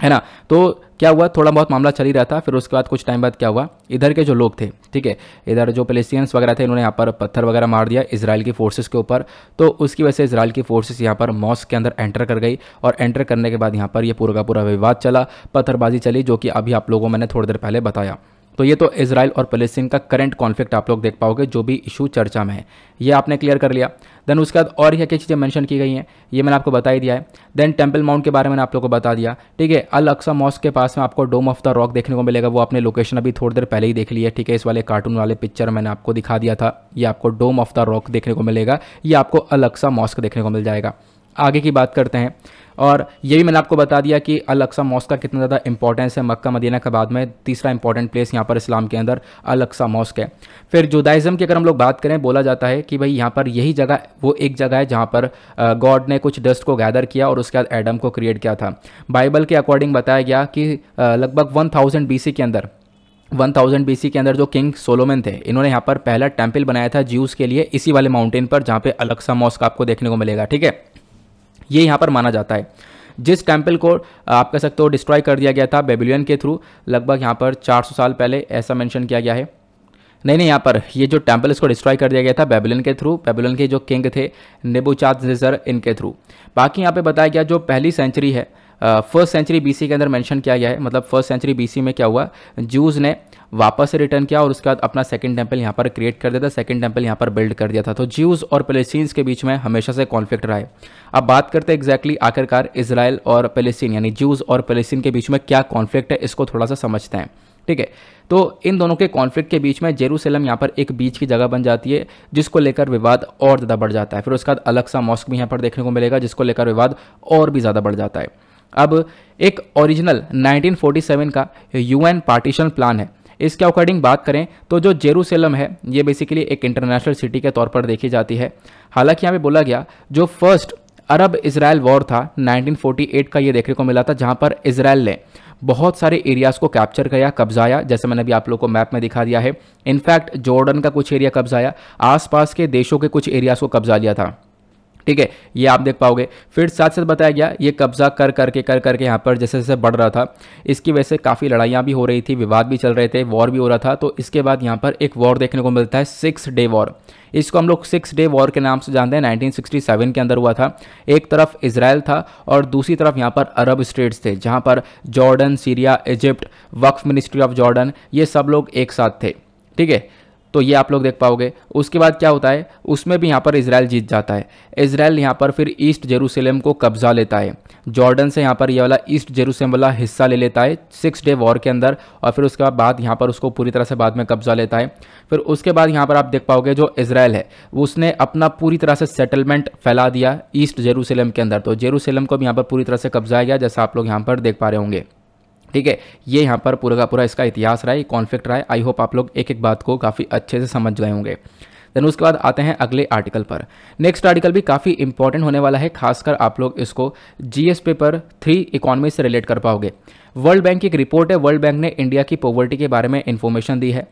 है ना? तो क्या हुआ? थोड़ा बहुत मामला चल ही रहा था, फिर उसके बाद कुछ टाइम बाद क्या हुआ? इधर के जो लोग थे, ठीक है? इधर जो पेलेस्टियंस वगैरह थे, इन्होंने यहाँ पर पत्थर वगैरह मार दिया इसराइल की फोर्सेस के ऊपर। तो उसकी वजह से इसराइल की फोर्सेस यहाँ पर मॉस्क के अंदर एंटर कर गई और एंटर करने के बाद यहाँ पर यह पूरा का पूरा विवाद चला, पत्थरबाजी चली, जो कि अभी आप लोगों मैंने थोड़ी देर पहले बताया। तो ये तो इसराइल और फलस्तीन का करंट कॉन्फ्लिक्ट आप लोग देख पाओगे, जो भी इशू चर्चा में है। ये आपने क्लियर कर लिया। देन उसके बाद और क्या क्या चीज़ें मेंशन की गई हैं, ये मैंने आपको बता ही दिया है। देन टेंपल माउंट के बारे में आप लोग को बता दिया। ठीक है अल अक्सा मॉस्क के पास में आपको डोम ऑफ़ द रॉक देखने को मिलेगा, वो आपने लोकेशन अभी थोड़ी देर पहले ही देख लिया ठीक है, इस वाले कार्टून वाले पिक्चर मैंने आपको दिखा दिया था, ये आपको डोम ऑफ़ द रॉक देखने को मिलेगा, ये आपको अल अक्सा मॉस्क देखने को मिल जाएगा। आगे की बात करते हैं। और ये भी मैंने आपको बता दिया कि अल अक्सा मॉस्क का कितना ज़्यादा इंपॉर्टेंस है मक्का, मदीना के बाद में। तीसरा इंपॉर्टेंट प्लेस यहाँ पर इस्लाम के अंदर अल अक्सा मॉस्क है। फिर जुदाइज़म की अगर हम लोग बात करें, बोला जाता है कि भाई यहाँ पर यही जगह, वो एक जगह है जहाँ पर गॉड ने कुछ डस्ट को गैदर किया और उसके बाद एडम को क्रिएट किया था। बाइबल के अकॉर्डिंग बताया गया कि लगभग वन थाउज़ेंड के अंदर 1000 बीसी के अंदर जो किंग सोलोमन थे, इन्होंने यहाँ पर पहला टेंपल बनाया था ज्यूस के लिए, इसी वाले माउंटेन पर जहाँ पे अलक्सा मॉस्क आपको देखने को मिलेगा, ठीक है? ये यहाँ पर माना जाता है। जिस टेंपल को आप कह सकते हो डिस्ट्रॉय कर दिया गया था बेबिलियन के थ्रू, लगभग यहाँ पर 400 साल पहले ऐसा मेंशन किया गया है। नहीं नहीं, यहाँ पर ये जो टेंपल इसको डिस्ट्रॉय कर दिया गया था बेबिलियन के थ्रू बेबिलियन के जो किंग थे नेबुचात इनके थ्रू। बाकी यहाँ पे बताया गया जो पहली सेंचुरी है फ़र्स्ट सेंचुरी बीसी के अंदर मेंशन किया गया है। मतलब फ़र्स्ट सेंचुरी बीसी में क्या हुआ? जूज ने वापस से रिटर्न किया और उसके बाद अपना सेकंड टेंपल यहाँ पर क्रिएट कर दिया था। सेकंड टेंपल यहाँ पर बिल्ड कर दिया था। तो ज्यूज और पेलेस्टीन्स के बीच में हमेशा से कॉन्फ्लिक्ट रहा है। अब बात करते हैं एक्जैक्टली आखिरकार इसराइल और पेलेस्टीन यानी ज्यूज और पेलेस्टीन के बीच में क्या कॉन्फ्लिक्ट है, इसको थोड़ा सा समझते हैं। ठीक है? तो इन दोनों के कॉन्फ्लिक्ट के बीच में जेरूसलम यहाँ पर एक बीच की जगह बन जाती है, जिसको लेकर विवाद और ज़्यादा बढ़ जाता है। फिर उसके बाद अलग सा मॉस्क भी यहाँ पर देखने को मिलेगा, जिसको लेकर विवाद और भी ज़्यादा बढ़ जाता है। अब एक ओरिजिनल 1947 का यूएन पार्टीशन प्लान है। इसके अकॉर्डिंग बात करें तो जो जेरूसलम है, ये बेसिकली एक इंटरनेशनल सिटी के तौर पर देखी जाती है। हालाँकि यहाँ पे बोला गया, जो फ़र्स्ट अरब इसराइल वॉर था 1948 का ये देखने को मिला था, जहाँ पर इसराइल ने बहुत सारे एरियाज़ को कैप्चर किया, कब्जाया, जैसे मैंने अभी आप लोग को मैप में दिखा दिया है। इनफैक्ट जॉर्डन का कुछ एरिया कब्जाया, आसपास के देशों के कुछ एरियाज़ को कब्जा लिया था। ठीक है, ये आप देख पाओगे। फिर साथ साथ बताया गया, ये कब्जा कर, करके कर, करके यहाँ पर जैसे जैसे बढ़ रहा था, इसकी वजह से काफ़ी लड़ाइयाँ भी हो रही थी, विवाद भी चल रहे थे, वॉर भी हो रहा था तो इसके बाद यहाँ पर एक वॉर देखने को मिलता है, सिक्स डे वॉर। इसको हम लोग सिक्स डे वॉर के नाम से जानते हैं 1967 के अंदर हुआ था। एक तरफ़ इसराइल था और दूसरी तरफ़ यहाँ पर अरब स्टेट्स थे, जहाँ पर जॉर्डन, सीरिया, इजिप्ट, वक्फ मिनिस्ट्री ऑफ़ जॉर्डन, ये सब लोग एक साथ थे। ठीक है तो ये आप लोग देख पाओगे। उसके बाद क्या होता है, उसमें भी यहाँ पर इसराइल जीत जाता है। इसराइल यहाँ पर फिर ईस्ट जेरूसलम को कब्जा लेता है। जॉर्डन से यहाँ पर ये वाला ईस्ट जेरूसलम वाला हिस्सा ले लेता है, सिक्स डे वॉर के अंदर, और फिर उसके बाद यहाँ पर उसको पूरी तरह से बाद में कब्जा लेता है। फिर उसके बाद यहाँ पर आप देख पाओगे जो इसराइल है, उसने अपना पूरी तरह से सेटलमेंट फैला दिया ईस्ट जेरूसलम के अंदर। तो जेरूसलम को भी यहाँ पर पूरी तरह से कब्जाया गया, जैसा आप लोग यहाँ पर देख पा रहे होंगे। ठीक है? ये यहाँ पर पूरा का पूरा इसका इतिहास रहा है कॉन्फ्लिक्ट रहा है। आई होप आप लोग एक एक बात को काफ़ी अच्छे से समझ गए होंगे। देन उसके बाद आते हैं अगले आर्टिकल पर। नेक्स्ट आर्टिकल भी काफ़ी इंपॉर्टेंट होने वाला है, खासकर आप लोग इसको जीएस पेपर थ्री इकोनॉमी से रिलेट कर पाओगे। वर्ल्ड बैंक की एक रिपोर्ट है। वर्ल्ड बैंक ने इंडिया की पॉवर्टी के बारे में इन्फॉर्मेशन दी है।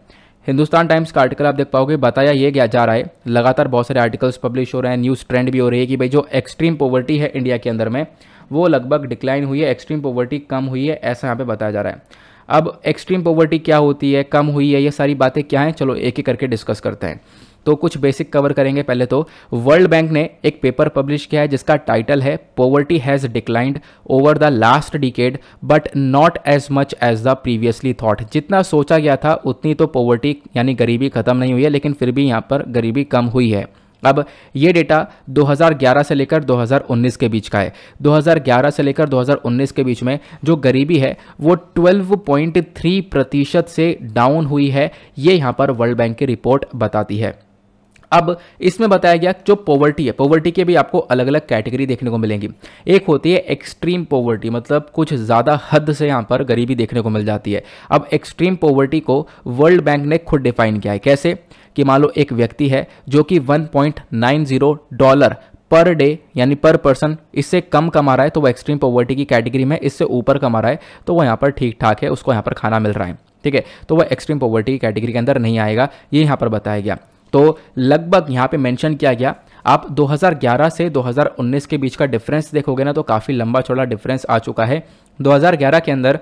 हिंदुस्तान टाइम्स का आर्टिकल आप देख पाओगे। बताया ये गया जा रहा है? लगातार बहुत सारे आर्टिकल्स पब्लिश हो रहे हैं न्यूज़ ट्रेंड भी हो रही है कि भाई जो एक्सट्रीम पॉवर्टी है इंडिया के अंदर में वो लगभग डिक्लाइन हुई है एक्सट्रीम पॉवर्टी कम हुई है, ऐसा यहाँ पे बताया जा रहा है। अब एक्सट्रीम पॉवर्टी क्या होती है, कम हुई है, ये सारी बातें क्या हैं? चलो एक एक करके डिस्कस करते हैं। तो कुछ बेसिक कवर करेंगे पहले तो। वर्ल्ड बैंक ने एक पेपर पब्लिश किया है, जिसका टाइटल है poverty has declined over the last decade but not as much as the previously thought जितना सोचा गया था, उतनी तो पोवर्टी यानी गरीबी खत्म नहीं हुई है, लेकिन फिर भी यहाँ पर गरीबी कम हुई है। अब ये डेटा 2011 से लेकर 2019 के बीच का है। 2011 से लेकर 2019 के बीच में जो गरीबी है, वो 12.3 प्रतिशत से डाउन हुई है। ये यहाँ पर वर्ल्ड बैंक की रिपोर्ट बताती है। अब इसमें बताया गया जो पॉवर्टी है पॉवर्टी के भी आपको अलग अलग कैटेगरी देखने को मिलेंगी। एक होती है एक्सट्रीम पॉवर्टी मतलब कुछ ज़्यादा हद से यहाँ पर गरीबी देखने को मिल जाती है। अब एक्सट्रीम पॉवर्टी को वर्ल्ड बैंक ने खुद डिफाइन किया है। कैसे? कि मान लो एक व्यक्ति है जो कि 1.90 डॉलर पर डे यानी पर पर्सन इससे कम कमा रहा है तो वह एक्सट्रीम पॉवर्टी की कैटेगरी में इससे ऊपर कमा रहा है तो वो यहाँ पर ठीक ठाक है, उसको यहाँ पर खाना मिल रहा है। ठीक है? तो वह एक्सट्रीम पॉवर्टी की कैटेगरी के अंदर नहीं आएगा। ये यहाँ पर बताया गया। तो लगभग यहाँ पे मेंशन किया गया। आप 2011 से 2019 के बीच का डिफरेंस देखोगे ना तो काफ़ी लंबा चौड़ा डिफरेंस आ चुका है। 2011 के अंदर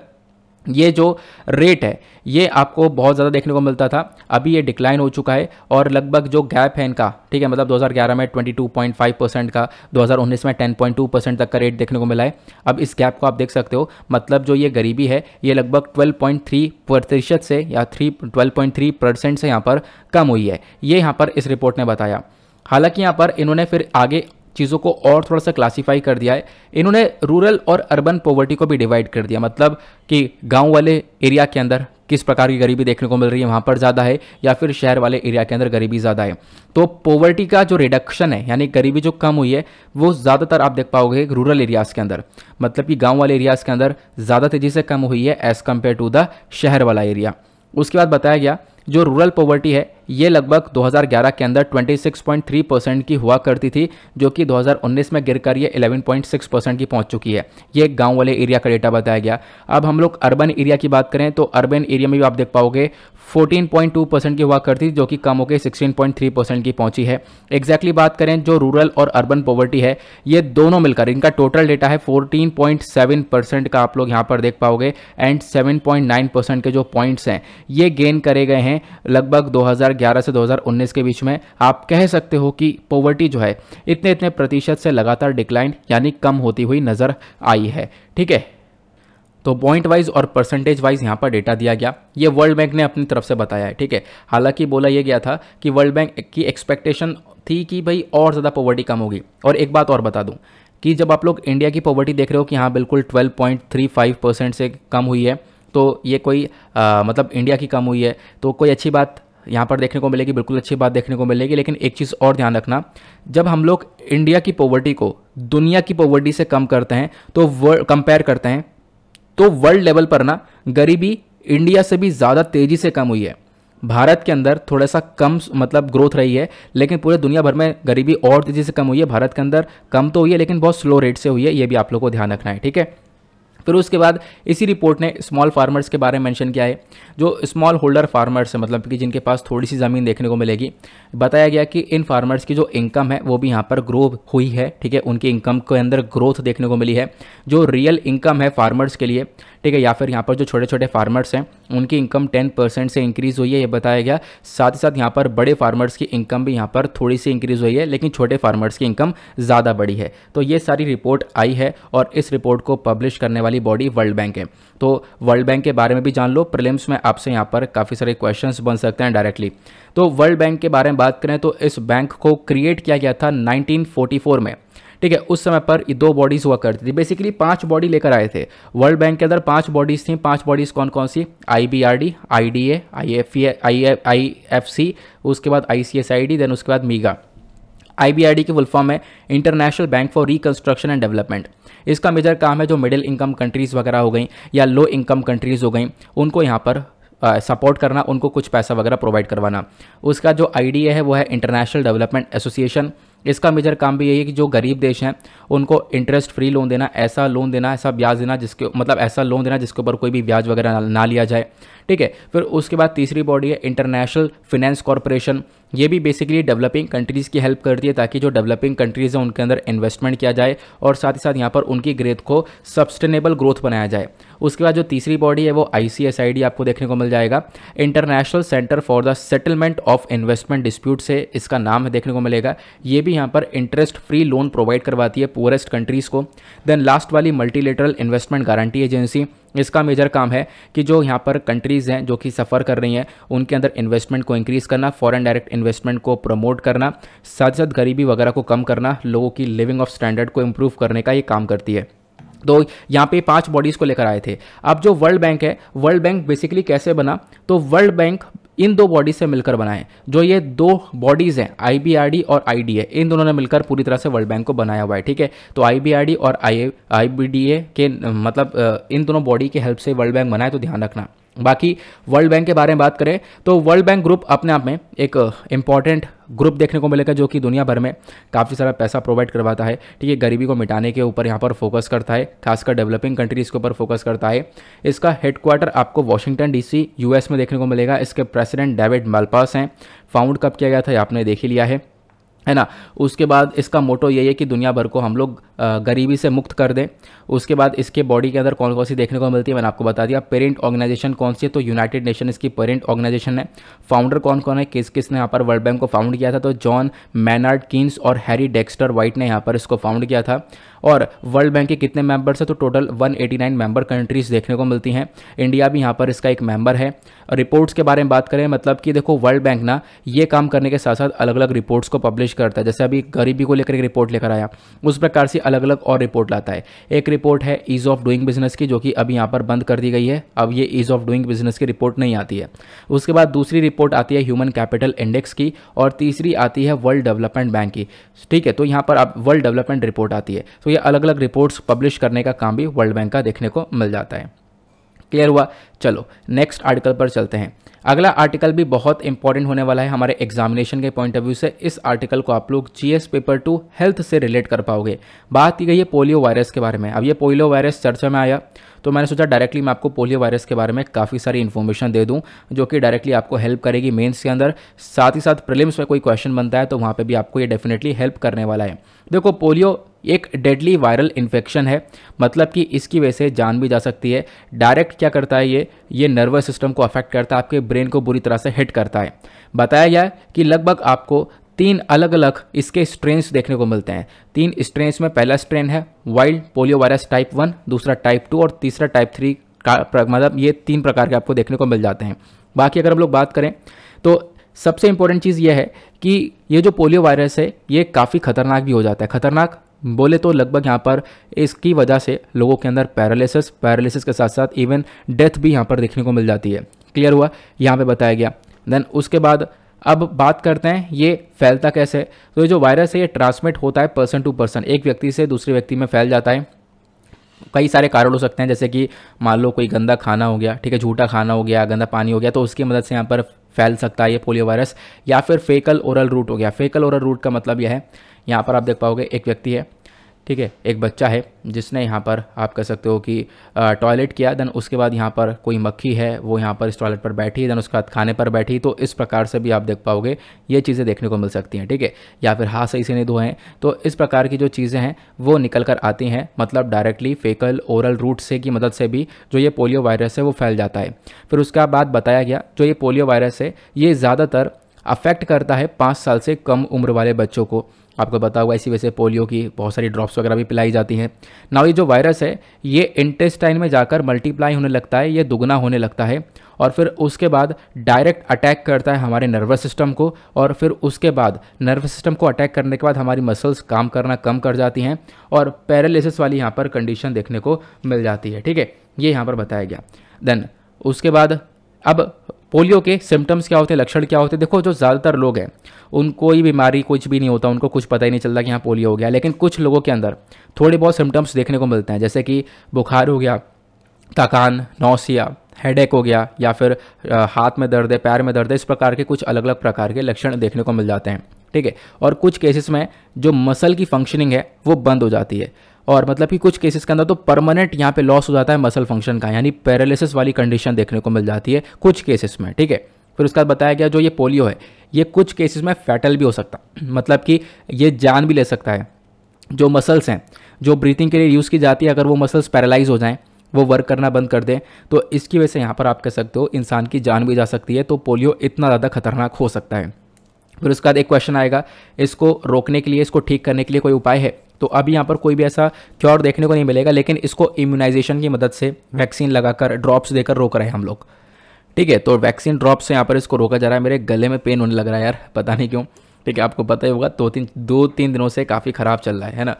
ये जो रेट है, ये आपको बहुत ज़्यादा देखने को मिलता था। अभी ये डिक्लाइन हो चुका है और लगभग जो गैप है इनका, ठीक है मतलब 2011 में 22.5 परसेंट का 2019 में 10.2 परसेंट तक का रेट देखने को मिला है। अब इस गैप को आप देख सकते हो मतलब जो ये गरीबी है, ये लगभग 12.3 प्रतिशत से या थ्री ट्वेल्व परसेंट से यहाँ पर कम हुई है। ये यहाँ पर इस रिपोर्ट ने बताया। हालाँकि यहाँ पर इन्होंने फिर आगे चीज़ों को और थोड़ा सा क्लासीफाई कर दिया है। इन्होंने रूरल और अर्बन पॉवर्टी को भी डिवाइड कर दिया। मतलब कि गाँव वाले एरिया के अंदर किस प्रकार की गरीबी देखने को मिल रही है, वहाँ पर ज़्यादा है, या फिर शहर वाले एरिया के अंदर गरीबी ज़्यादा है। तो पॉवर्टी का जो रिडक्शन है, यानी गरीबी जो कम हुई है, वो ज़्यादातर आप देख पाओगे रूरल एरियाज़ के अंदर। मतलब कि गाँव वाले एरियाज़ के अंदर ज़्यादा तेज़ी से कम हुई है एज़ कंपेयर टू द शहर वाला एरिया उसके बाद बताया गया जो रूरल पॉवर्टी है, ये लगभग 2011 के अंदर 26.3 परसेंट की हुआ करती थी, जो कि 2019 में गिरकर ये 11.6 परसेंट की पहुँच चुकी है। ये गाँव वाले एरिया का डेटा बताया गया। अब हम लोग अर्बन एरिया की बात करें तो अर्बन एरिया में भी आप देख पाओगे 14.2 परसेंट की हुआ करती थी जो कि कम होकर 16.3 परसेंट की पहुँची है। एग्जैक्टली exactly बात करें, जो रूरल और अर्बन पॉवर्टी है, ये दोनों मिलकर, इनका टोटल डेटा है 14.7 परसेंट का आप लोग यहाँ पर देख पाओगे एंड 7.9 परसेंट के जो पॉइंट्स हैं, ये गेन करे गए हैं लगभग 2011 से 2019 के बीच में आप कह सकते हो कि पॉवर्टी जो है, इतने इतने प्रतिशत से लगातार डिक्लाइन यानी कम होती हुई नज़र आई है। ठीक है? तो पॉइंट वाइज और परसेंटेज वाइज यहाँ पर डेटा दिया गया। ये वर्ल्ड बैंक ने अपनी तरफ़ से बताया है। ठीक है? हालाँकि बोला यह गया था कि वर्ल्ड बैंक की एक्सपेक्टेशन थी कि भाई और ज़्यादा पॉवर्टी कम होगी। और एक बात और बता दूँ कि जब आप लोग इंडिया की पॉवर्टी देख रहे हो कि हाँ बिल्कुल 12.35 परसेंट से कम हुई है तो ये कोई आ, मतलब इंडिया की कम हुई है। तो कोई अच्छी बात यहाँ पर देखने को मिलेगी बिल्कुल अच्छी बात देखने को मिलेगी लेकिन एक चीज़ और ध्यान रखना जब हम लोग इंडिया की पॉवर्टी को दुनिया की पॉवर्टी से कम करते हैं तो वर्ल्ड कंपेयर करते हैं तो वर्ल्ड लेवल पर ना गरीबी इंडिया से भी ज़्यादा तेज़ी से कम हुई है। भारत के अंदर थोड़ा सा कम मतलब ग्रोथ रही है लेकिन पूरे दुनिया भर में गरीबी और तेज़ी से कम हुई है। भारत के अंदर कम तो हुई है लेकिन बहुत स्लो रेट से हुई है ये भी आप लोग को ध्यान रखना है ठीक है? फिर उसके बाद इसी रिपोर्ट ने स्मॉल फार्मर्स के बारे में मैंशन किया है, जो स्मॉल होल्डर फार्मर्स है मतलब कि जिनके पास थोड़ी सी ज़मीन देखने को मिलेगी। बताया गया कि इन फार्मर्स की जो इनकम है, वो भी यहाँ पर ग्रो हुई है, ठीक है? उनकी इनकम के अंदर ग्रोथ देखने को मिली है, जो रियल इनकम है फार्मर्स के लिए, ठीक है? या फिर यहाँ पर जो छोटे छोटे फार्मर्स हैं उनकी इनकम टेन परसेंट से इंक्रीज़ हुई है, ये बताया गया। साथ ही साथ यहाँ पर बड़े फार्मर्स की इनकम भी यहाँ पर थोड़ी सी इंक्रीज़ हुई है, लेकिन छोटे फार्मर्स की इनकम ज़्यादा बड़ी है। तो ये सारी रिपोर्ट आई है और इस रिपोर्ट को पब्लिश करने वाली बॉडी वर्ल्ड बैंक है। तो वर्ल्ड बैंक के बारे में भी जान लो। प्रिलिम्स में आपसे यहाँ पर काफ़ी सारे क्वेश्चन बन सकते हैं डायरेक्टली तो वर्ल्ड बैंक के बारे में बात करें तो इस बैंक को क्रिएट किया गया था 1944 में। ठीक है उस समय पर दो बॉडीज हुआ करती थी। बेसिकली पाँच बॉडी लेकर आए थे। वर्ल्ड बैंक के अंदर पाँच बॉडीज थी। पाँच बॉडीज कौन कौन सी I B R D I D A I F I I F C उसके बाद I C S I D then उसके बाद मीगा आई बी आर की फुल फॉर्म है International Bank for Reconstruction and Development इसका major काम है जो मिडिल इनकम कंट्रीज़ वगैरह हो गई या लो इनकम कंट्रीज़ हो गई उनको यहाँ पर सपोर्ट uh, करना उनको कुछ पैसा वगैरह प्रोवाइड करवाना। उसका जो आईडिया है वो है इंटरनेशनल डेवलपमेंट एसोसिएशन इसका मेजर काम भी यही है कि जो गरीब देश हैं, उनको इंटरेस्ट फ्री लोन देना, ऐसा लोन देना, ऐसा ब्याज देना जिसके मतलब ऐसा लोन देना जिसके ऊपर कोई भी ब्याज वगैरह ना लिया जाए। ठीक है, फिर उसके बाद तीसरी बॉडी है इंटरनेशनल फिनेंस कॉरपोरेशन ये भी बेसिकली डेवलपिंग कंट्रीज़ की हेल्प करती है ताकि जो डेवलपिंग कंट्रीज़ हैं उनके अंदर इन्वेस्टमेंट किया जाए और साथ ही साथ यहाँ पर उनकी ग्रेथ को सस्टेनेबल ग्रोथ बनाया जाए। उसके बाद जो तीसरी बॉडी है वो आई आपको देखने को मिल जाएगा। International Centre for the Settlement of Investment Dispute से इसका नाम है, देखने को मिलेगा। ये भी यहाँ पर इंटरेस्ट फ्री लोन प्रोवाइड करवाती है पुअरेस्ट कंट्रीज़ को। देन लास्ट वाली मल्टीलेटरल इन्वेस्टमेंट गारंटी एजेंसी इसका मेजर काम है कि जो यहाँ पर कंट्रीज़ हैं, जो कि सफ़र कर रही हैं, उनके अंदर इन्वेस्टमेंट को इंक्रीज़ करना फॉरेन डायरेक्ट इन्वेस्टमेंट को प्रमोट करना, साथ साथ गरीबी वगैरह को कम करना, लोगों की लिविंग ऑफ़ स्टैंडर्ड को इम्प्रूव करने का ये काम करती है। तो यहाँ पे पाँच बॉडीज़ को लेकर आए थे। अब जो वर्ल्ड बैंक है वर्ल्ड बैंक बेसिकली कैसे बना? तो वर्ल्ड बैंक इन दो बॉडीज से मिलकर बनाए। जो ये दो बॉडीज़ हैं आईबीआरडी और आईडीए इन दोनों ने मिलकर पूरी तरह से वर्ल्ड बैंक को बनाया हुआ है, ठीक है? तो आईबीआरडी और आई के मतलब इन दोनों बॉडी की हेल्प से वर्ल्ड बैंक बनाए तो ध्यान रखना। बाकी वर्ल्ड बैंक के बारे में बात करें तो वर्ल्ड बैंक ग्रुप अपने आप में एक इंपॉर्टेंट ग्रुप देखने को मिलेगा, जो कि दुनिया भर में काफ़ी सारा पैसा प्रोवाइड करवाता है। ठीक है, गरीबी को मिटाने के ऊपर यहाँ पर फोकस करता है, खासकर डेवलपिंग कंट्रीज़ के ऊपर फोकस करता है। इसका हेडक्वार्टर आपको वॉशिंगटन डीसी यूएस में देखने को मिलेगा। इसके प्रेसिडेंट डेविड मालपास हैं। फाउंड कब किया गया था आपने देख ही लिया है। है ना? उसके बाद इसका मोटो यही है कि दुनिया भर को हम लोग गरीबी से मुक्त कर दें। उसके बाद इसके बॉडी के अंदर कौन कौन सी देखने को मिलती है? मैंने आपको बता दिया। पेरेंट ऑर्गेनाइजेशन कौन सी है? तो यूनाइटेड नेशन इसकी पेरेंट ऑर्गेनाइजेशन है। फाउंडर कौन कौन है? किस किस ने यहाँ पर वर्ल्ड बैंक को फाउंड किया था? तो जॉन मैनार्ड किन्स और हैरी डेक्स्टर वाइट ने यहाँ पर इसको फाउंड किया था। और वर्ल्ड बैंक के कितने मेंबर्स हैं तो टोटल 189 मेंबर कंट्रीज़ देखने को मिलती हैं। इंडिया भी यहाँ पर इसका एक मेंबर है। रिपोर्ट्स के बारे में बात करें मतलब कि देखो वर्ल्ड बैंक ना ये काम करने के साथ साथ अलग अलग रिपोर्ट्स को पब्लिश करता है। जैसे अभी गरीबी को लेकर एक रिपोर्ट लेकर आया, उस प्रकार से अलग अलग और रिपोर्ट लाता है। एक रिपोर्ट है ईज़ ऑफ़ डूइंग बिज़नेस की, जो कि अभी यहाँ पर बंद कर दी गई है। अब ये ईज़ ऑफ़ डूइंग बिज़नेस की रिपोर्ट नहीं आती है। उसके बाद दूसरी रिपोर्ट आती है ह्यूमन कैपिटल इंडेक्स की, और तीसरी आती है वर्ल्ड डेवलपमेंट बैंक की। ठीक है तो यहाँ पर अब वर्ल्ड डेवलपमेंट रिपोर्ट आती है। तो ये अलग अलग रिपोर्ट्स पब्लिश करने का काम भी वर्ल्ड बैंक का देखने को मिल जाता है। क्लियर हुआ? चलो नेक्स्ट आर्टिकल पर चलते हैं। अगला आर्टिकल भी बहुत इंपॉर्टेंट होने वाला है हमारे एग्जामिनेशन के पॉइंट ऑफ़ व्यू से। इस आर्टिकल को आप लोग जीएस पेपर टू हेल्थ से रिलेट कर पाओगे। बात की गई है पोलियो वायरस के बारे में। अब ये पोलियो वायरस चर्चा में आया तो मैंने सोचा डायरेक्टली मैं आपको पोलियो वायरस के बारे में काफ़ी सारी इन्फॉर्मेशन दे दूँ, जो कि डायरेक्टली आपको हेल्प करेगी मेन्स के अंदर। साथ ही साथ प्रिलिम्स में कोई क्वेश्चन बनता है तो वहाँ पर भी आपको ये डेफिनेटली हेल्प करने वाला है। देखो पोलियो एक डेडली वायरल इन्फेक्शन है मतलब कि इसकी वजह से जान भी जा सकती है। डायरेक्ट क्या करता है ये? ये नर्वस सिस्टम को अफेक्ट करता है, आपके ब्रेन को बुरी तरह से हिट करता है। बताया गया कि लगभग आपको तीन अलग अलग इसके स्ट्रेन्स देखने को मिलते हैं। तीन स्ट्रेन्स में पहला स्ट्रेन है wild polio virus type one दूसरा टाइप टू और तीसरा टाइप थ्री का मतलब ये तीन प्रकार के आपको देखने को मिल जाते हैं। बाकी अगर हम लोग बात करें तो सबसे इंपॉर्टेंट चीज़ यह है कि ये जो पोलियो वायरस है, ये काफ़ी खतरनाक भी हो जाता है। खतरनाक बोले तो लगभग यहाँ पर इसकी वजह से लोगों के अंदर पैरालिसिस पैरालिसिस के साथ साथ इवन डेथ भी यहाँ पर देखने को मिल जाती है। क्लियर हुआ? यहाँ पे बताया गया। देन उसके बाद अब बात करते हैं ये फैलता कैसे? तो ये जो वायरस है, ये ट्रांसमिट होता है पर्सन टू पर्सन एक व्यक्ति से दूसरे व्यक्ति में फैल जाता है। कई सारे कारण हो सकते हैं, जैसे कि मान लो कोई गंदा खाना हो गया, ठीक है, झूठा खाना हो गया, गंदा पानी हो गया तो उसकी मदद से यहाँ पर फैल सकता है ये पोलियो वायरस, या फिर फेकल ओरल रूट हो गया। फेकल ओरल रूट का मतलब यह है, यहाँ पर आप देख पाओगे एक व्यक्ति है ठीक है, एक बच्चा है जिसने यहाँ पर आप कह सकते हो कि टॉयलेट किया देन उसके बाद यहाँ पर कोई मक्खी है, वो यहाँ पर इस टॉयलेट पर बैठी देन उसके बाद खाने पर बैठी तो इस प्रकार से भी आप देख पाओगे, ये चीज़ें देखने को मिल सकती हैं, ठीक है? या फिर हाथ सही से नहीं धोएँ तो इस प्रकार की जो चीज़ें हैं, वो निकल कर आती हैं मतलब डायरेक्टली फेकल ओरल रूट से की मदद से भी जो ये पोलियो वायरस है, वो फैल जाता है। फिर उसका बाद बताया गया, जो ये पोलियो वायरस है, ये ज़्यादातर अफेक्ट करता है पाँच साल से कम उम्र वाले बच्चों को। आपको पता होगा इसी वजह से पोलियो की बहुत सारी ड्रॉप्स वगैरह भी पिलाई जाती हैं। नाउ ये जो वायरस है, ये इंटेस्टाइन में जाकर मल्टीप्लाई होने लगता है, ये दुगना होने लगता है और फिर उसके बाद डायरेक्ट अटैक करता है हमारे नर्वस सिस्टम को और फिर उसके बाद नर्वस सिस्टम को अटैक करने के बाद हमारी मसल्स काम करना कम कर जाती हैं और पैरालिसिस वाली यहाँ पर कंडीशन देखने को मिल जाती है, ठीक है? ये यहाँ पर बताया गया। देन उसके बाद अब पोलियो के सिम्टम्स क्या होते हैं? लक्षण क्या होते हैं? देखो, जो ज़्यादातर लोग हैं उनको कोई बीमारी, कुछ भी नहीं होता, उनको कुछ पता ही नहीं चलता कि यहाँ पोलियो हो गया। लेकिन कुछ लोगों के अंदर थोड़े बहुत सिम्टम्स देखने को मिलते हैं, जैसे कि बुखार हो गया, थकान, नौसिया हेडेक हो गया, या फिर हाथ में दर्द है, पैर में दर्द है, इस प्रकार के कुछ अलग अलग प्रकार के लक्षण देखने को मिल जाते हैं, ठीक है? और कुछ केसेस में जो मसल की फंक्शनिंग है, वो बंद हो जाती है। और मतलब कि कुछ केसेस के अंदर तो परमानेंट यहाँ पे लॉस हो जाता है मसल फ़ंक्शन का, यानी पैरालिसिस वाली कंडीशन देखने को मिल जाती है कुछ केसेस में, ठीक है? फिर उसके बाद बताया गया जो ये पोलियो है, ये कुछ केसेस में फैटल भी हो सकता मतलब कि ये जान भी ले सकता है। जो मसल्स हैं, जो ब्रीथिंग के लिए यूज़ की जाती है, अगर वो मसल्स पैरालाइज हो जाएँ, वो वर्क करना बंद कर दें तो इसकी वजह से यहाँ पर आप कह सकते हो इंसान की जान भी जा सकती है तो पोलियो इतना ज़्यादा खतरनाक हो सकता है। फिर उसके बाद एक क्वेश्चन आएगा, इसको रोकने के लिए, इसको ठीक करने के लिए कोई उपाय है? तो अभी यहाँ पर कोई भी ऐसा क्योर देखने को नहीं मिलेगा, लेकिन इसको इम्यूनाइजेशन की मदद से वैक्सीन लगाकर ड्रॉप्स देकर रोक रहे हैं हम लोग। ठीक है तो वैक्सीन ड्रॉप्स से यहाँ पर इसको रोका जा रहा है। मेरे गले में पेन होने लग रहा है यार, पता नहीं क्यों। ठीक है, आपको पता ही होगा दो तीन दो तीन दिनों से काफ़ी ख़राब चल रहा है ना?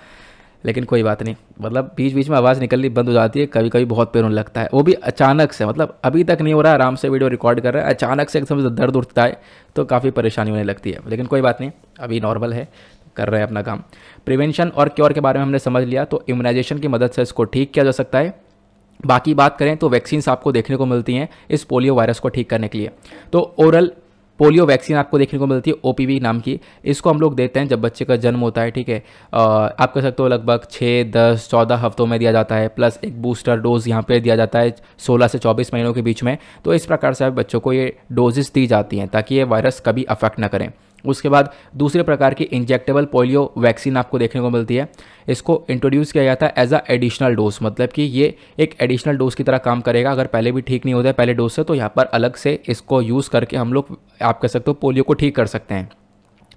लेकिन कोई बात नहीं। मतलब बीच बीच में आवाज़ निकलनी बंद हो जाती है कभी कभी बहुत पेन होने लगता है। वो भी अचानक से मतलब अभी तक नहीं हो रहा, आराम से वीडियो रिकॉर्ड कर रहा है, अचानक से एकदम दर्द उठता है तो काफ़ी परेशानी होने लगती है। लेकिन कोई बात नहीं, अभी नॉर्मल है, कर रहे हैं अपना काम। प्रिवेंशन और क्योर के बारे में हमने समझ लिया तो इम्यूनाइजेशन की मदद से इसको ठीक किया जा सकता है। बाकी बात करें तो वैक्सीन आपको देखने को मिलती हैं इस पोलियो वायरस को ठीक करने के लिए। तो ओरल पोलियो वैक्सीन आपको देखने को मिलती है, ओपीवी नाम की। इसको हम लोग देते हैं जब बच्चे का जन्म होता है, ठीक है? आप कह सकते हो लगभग छः दस, चौदह हफ्तों में दिया जाता है, प्लस एक बूस्टर डोज यहाँ पर दिया जाता है सोलह से चौबीस महीनों के बीच में। तो इस प्रकार से बच्चों को ये डोजेस दी जाती हैं ताकि ये वायरस कभी अफेक्ट ना करें। उसके बाद दूसरे प्रकार की इंजेक्टेबल पोलियो वैक्सीन आपको देखने को मिलती है। इसको इंट्रोड्यूस किया जाता है एज अ एडिशनल डोज मतलब कि ये एक एडिशनल डोज की तरह काम करेगा। अगर पहले भी ठीक नहीं होता है, पहले डोज से तो यहाँ पर अलग से इसको यूज़ करके हम लोग, आप कह सकते हो पोलियो को ठीक कर सकते हैं।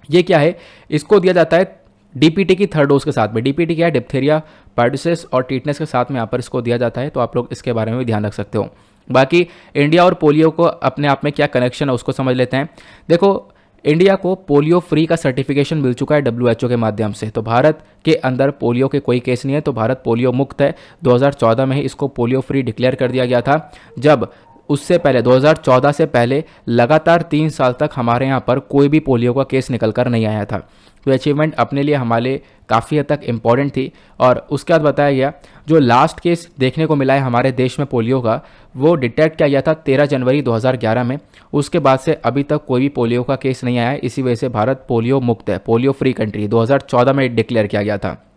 ये क्या है? इसको दिया जाता है डीपीटी की थर्ड डोज के साथ में। डीपीटी क्या है? डिप्थेरिया पार्डिसिस और टीटनेस के साथ में यहाँ पर इसको दिया जाता है तो आप लोग इसके बारे में भी ध्यान रख सकते हो। बाकी इंडिया और पोलियो को अपने आप में क्या कनेक्शन है, उसको समझ लेते हैं। देखो इंडिया को पोलियो फ्री का सर्टिफिकेशन मिल चुका है डब्ल्यू के माध्यम से। तो भारत के अंदर पोलियो के कोई केस नहीं है तो भारत पोलियो मुक्त है। 2014 में ही इसको पोलियो फ्री डिक्लेयर कर दिया गया था। जब उससे पहले 2014 से पहले लगातार तीन साल तक हमारे यहाँ पर कोई भी पोलियो का केस निकल कर नहीं आया था। तो अचीवमेंट अपने लिए हमारे काफ़ी हद तक इंपॉर्टेंट थी। और उसके बाद बताया गया, जो लास्ट केस देखने को मिला है हमारे देश में पोलियो का, वो डिटेक्ट किया गया था तेरह जनवरी 2011 में। उसके बाद से अभी तक कोई भी पोलियो का केस नहीं आया इसी वजह से भारत पोलियो मुक्त है, पोलियो फ्री कंट्री 2014 में डिक्लेयर किया गया था।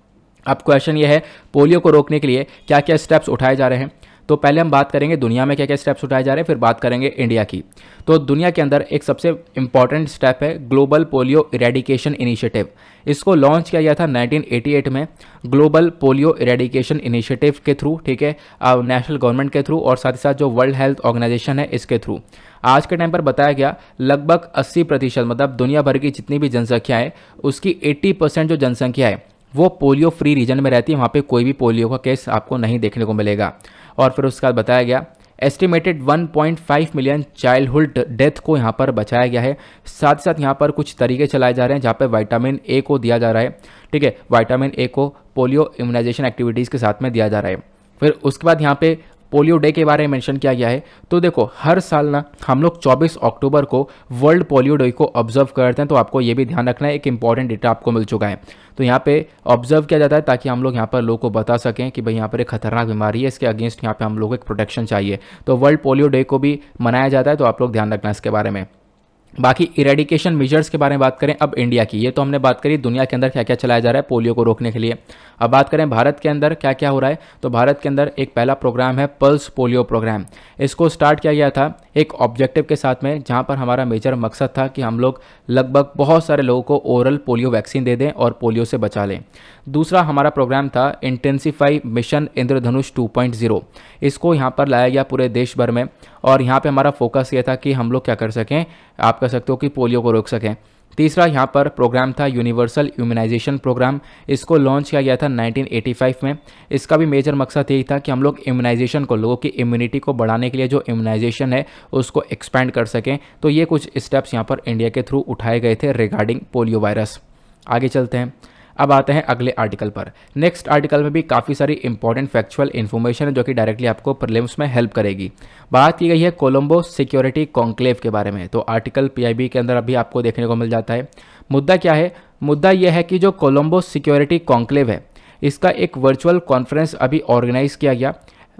अब क्वेश्चन ये है, पोलियो को रोकने के लिए क्या क्या स्टेप्स उठाए जा रहे हैं? तो पहले हम बात करेंगे दुनिया में क्या क्या स्टेप्स उठाए जा रहे हैं, फिर बात करेंगे इंडिया की। तो दुनिया के अंदर एक सबसे इंपॉर्टेंट स्टेप है ग्लोबल पोलियो इरेडिकेशन इनिशिएटिव इसको लॉन्च किया गया था 1988 में ग्लोबल पोलियो इरेडिकेशन इनिशिएटिव के थ्रू ठीक है? नेशनल गवर्नमेंट के थ्रू और साथ ही साथ जो वर्ल्ड हेल्थ ऑर्गेनाइजेशन है इसके थ्रू आज के टाइम पर बताया गया लगभग 80 प्रतिशत मतलब दुनिया भर की जितनी भी जनसंख्या है, उसकी 80 परसेंट जो जनसंख्या है, वो पोलियो फ्री रीजन में रहती है। वहाँ पे कोई भी पोलियो का केस आपको नहीं देखने को मिलेगा। और फिर उसके बाद बताया गया एस्टिमेटेड 1.5 मिलियन चाइल्डहुड डेथ को यहाँ पर बचाया गया है। साथ ही साथ यहाँ पर कुछ तरीके चलाए जा रहे हैं जहाँ पर वाइटामिन ए को दिया जा रहा है। ठीक है वाइटामिन ए को पोलियो इम्यूनाइजेशन एक्टिविटीज़ के साथ में दिया जा रहा है। फिर उसके बाद यहाँ पे पोलियो डे के बारे में मेंशन किया गया है। तो देखो, हर साल ना, हम लोग 24 अक्टूबर को वर्ल्ड पोलियो डे को ऑब्ज़र्व करते हैं तो आपको ये भी ध्यान रखना है, एक इंपॉर्टेंट डेटा आपको मिल चुका है। तो यहाँ पे ऑब्ज़र्व किया जाता है, ताकि हम लोग यहाँ पर लोगों को बता सकें कि भाई यहाँ पर एक खतरनाक बीमारी है, इसके अगेंस्ट यहाँ पर हम लोग एक प्रोटेक्शन चाहिए। तो वर्ल्ड पोलियो डे को भी मनाया जाता है तो आप लोग ध्यान रखना इसके बारे में। बाकी इरेडिकेशन मेजर्स के बारे में बात करें अब इंडिया की। ये तो हमने बात करी, दुनिया के अंदर क्या क्या चलाया जा रहा है पोलियो को रोकने के लिए। अब बात करें भारत के अंदर क्या क्या हो रहा है तो भारत के अंदर एक पहला प्रोग्राम है पल्स पोलियो प्रोग्राम इसको स्टार्ट किया गया था एक ऑब्जेक्टिव के साथ में, जहाँ पर हमारा मेजर मकसद था कि हम लोग लगभग बहुत सारे लोगों को ओरल पोलियो वैक्सीन दे दें और पोलियो से बचा लें। दूसरा हमारा प्रोग्राम था इंटेंसीफाई मिशन इंद्रधनुष 2.0 इसको यहाँ पर लाया गया पूरे देश भर में और यहाँ पे हमारा फोकस ये था कि हम लोग क्या कर सकें, आप कह सकते हो कि पोलियो को रोक सकें। तीसरा यहाँ पर प्रोग्राम था यूनिवर्सल इम्यूनाइजेशन प्रोग्राम इसको लॉन्च किया गया था 1985 में। इसका भी मेजर मकसद यही था कि हम लोग इम्यूनाइजेशन को, लोगों की इम्यूनिटी को बढ़ाने के लिए जो इम्यूनाइजेशन है, उसको एक्सपेंड कर सकें। तो ये कुछ स्टेप्स यहाँ पर इंडिया के थ्रू उठाए गए थे रिगार्डिंग पोलियो वायरस आगे चलते हैं। अब आते हैं अगले आर्टिकल पर। नेक्स्ट आर्टिकल में भी काफ़ी सारी इंपॉर्टेंट फैक्चुअल इन्फॉर्मेशन है जो कि डायरेक्टली आपको प्रिलिम्स में हेल्प करेगी। बात की गई है कोलंबो सिक्योरिटी कॉन्क्लेव के बारे में तो आर्टिकल पीआईबी के अंदर अभी आपको देखने को मिल जाता है। मुद्दा क्या है? मुद्दा यह है कि जो कोलंबो सिक्योरिटी कॉन्क्लेव है, इसका एक वर्चुअल कॉन्फ्रेंस अभी ऑर्गेनाइज किया गया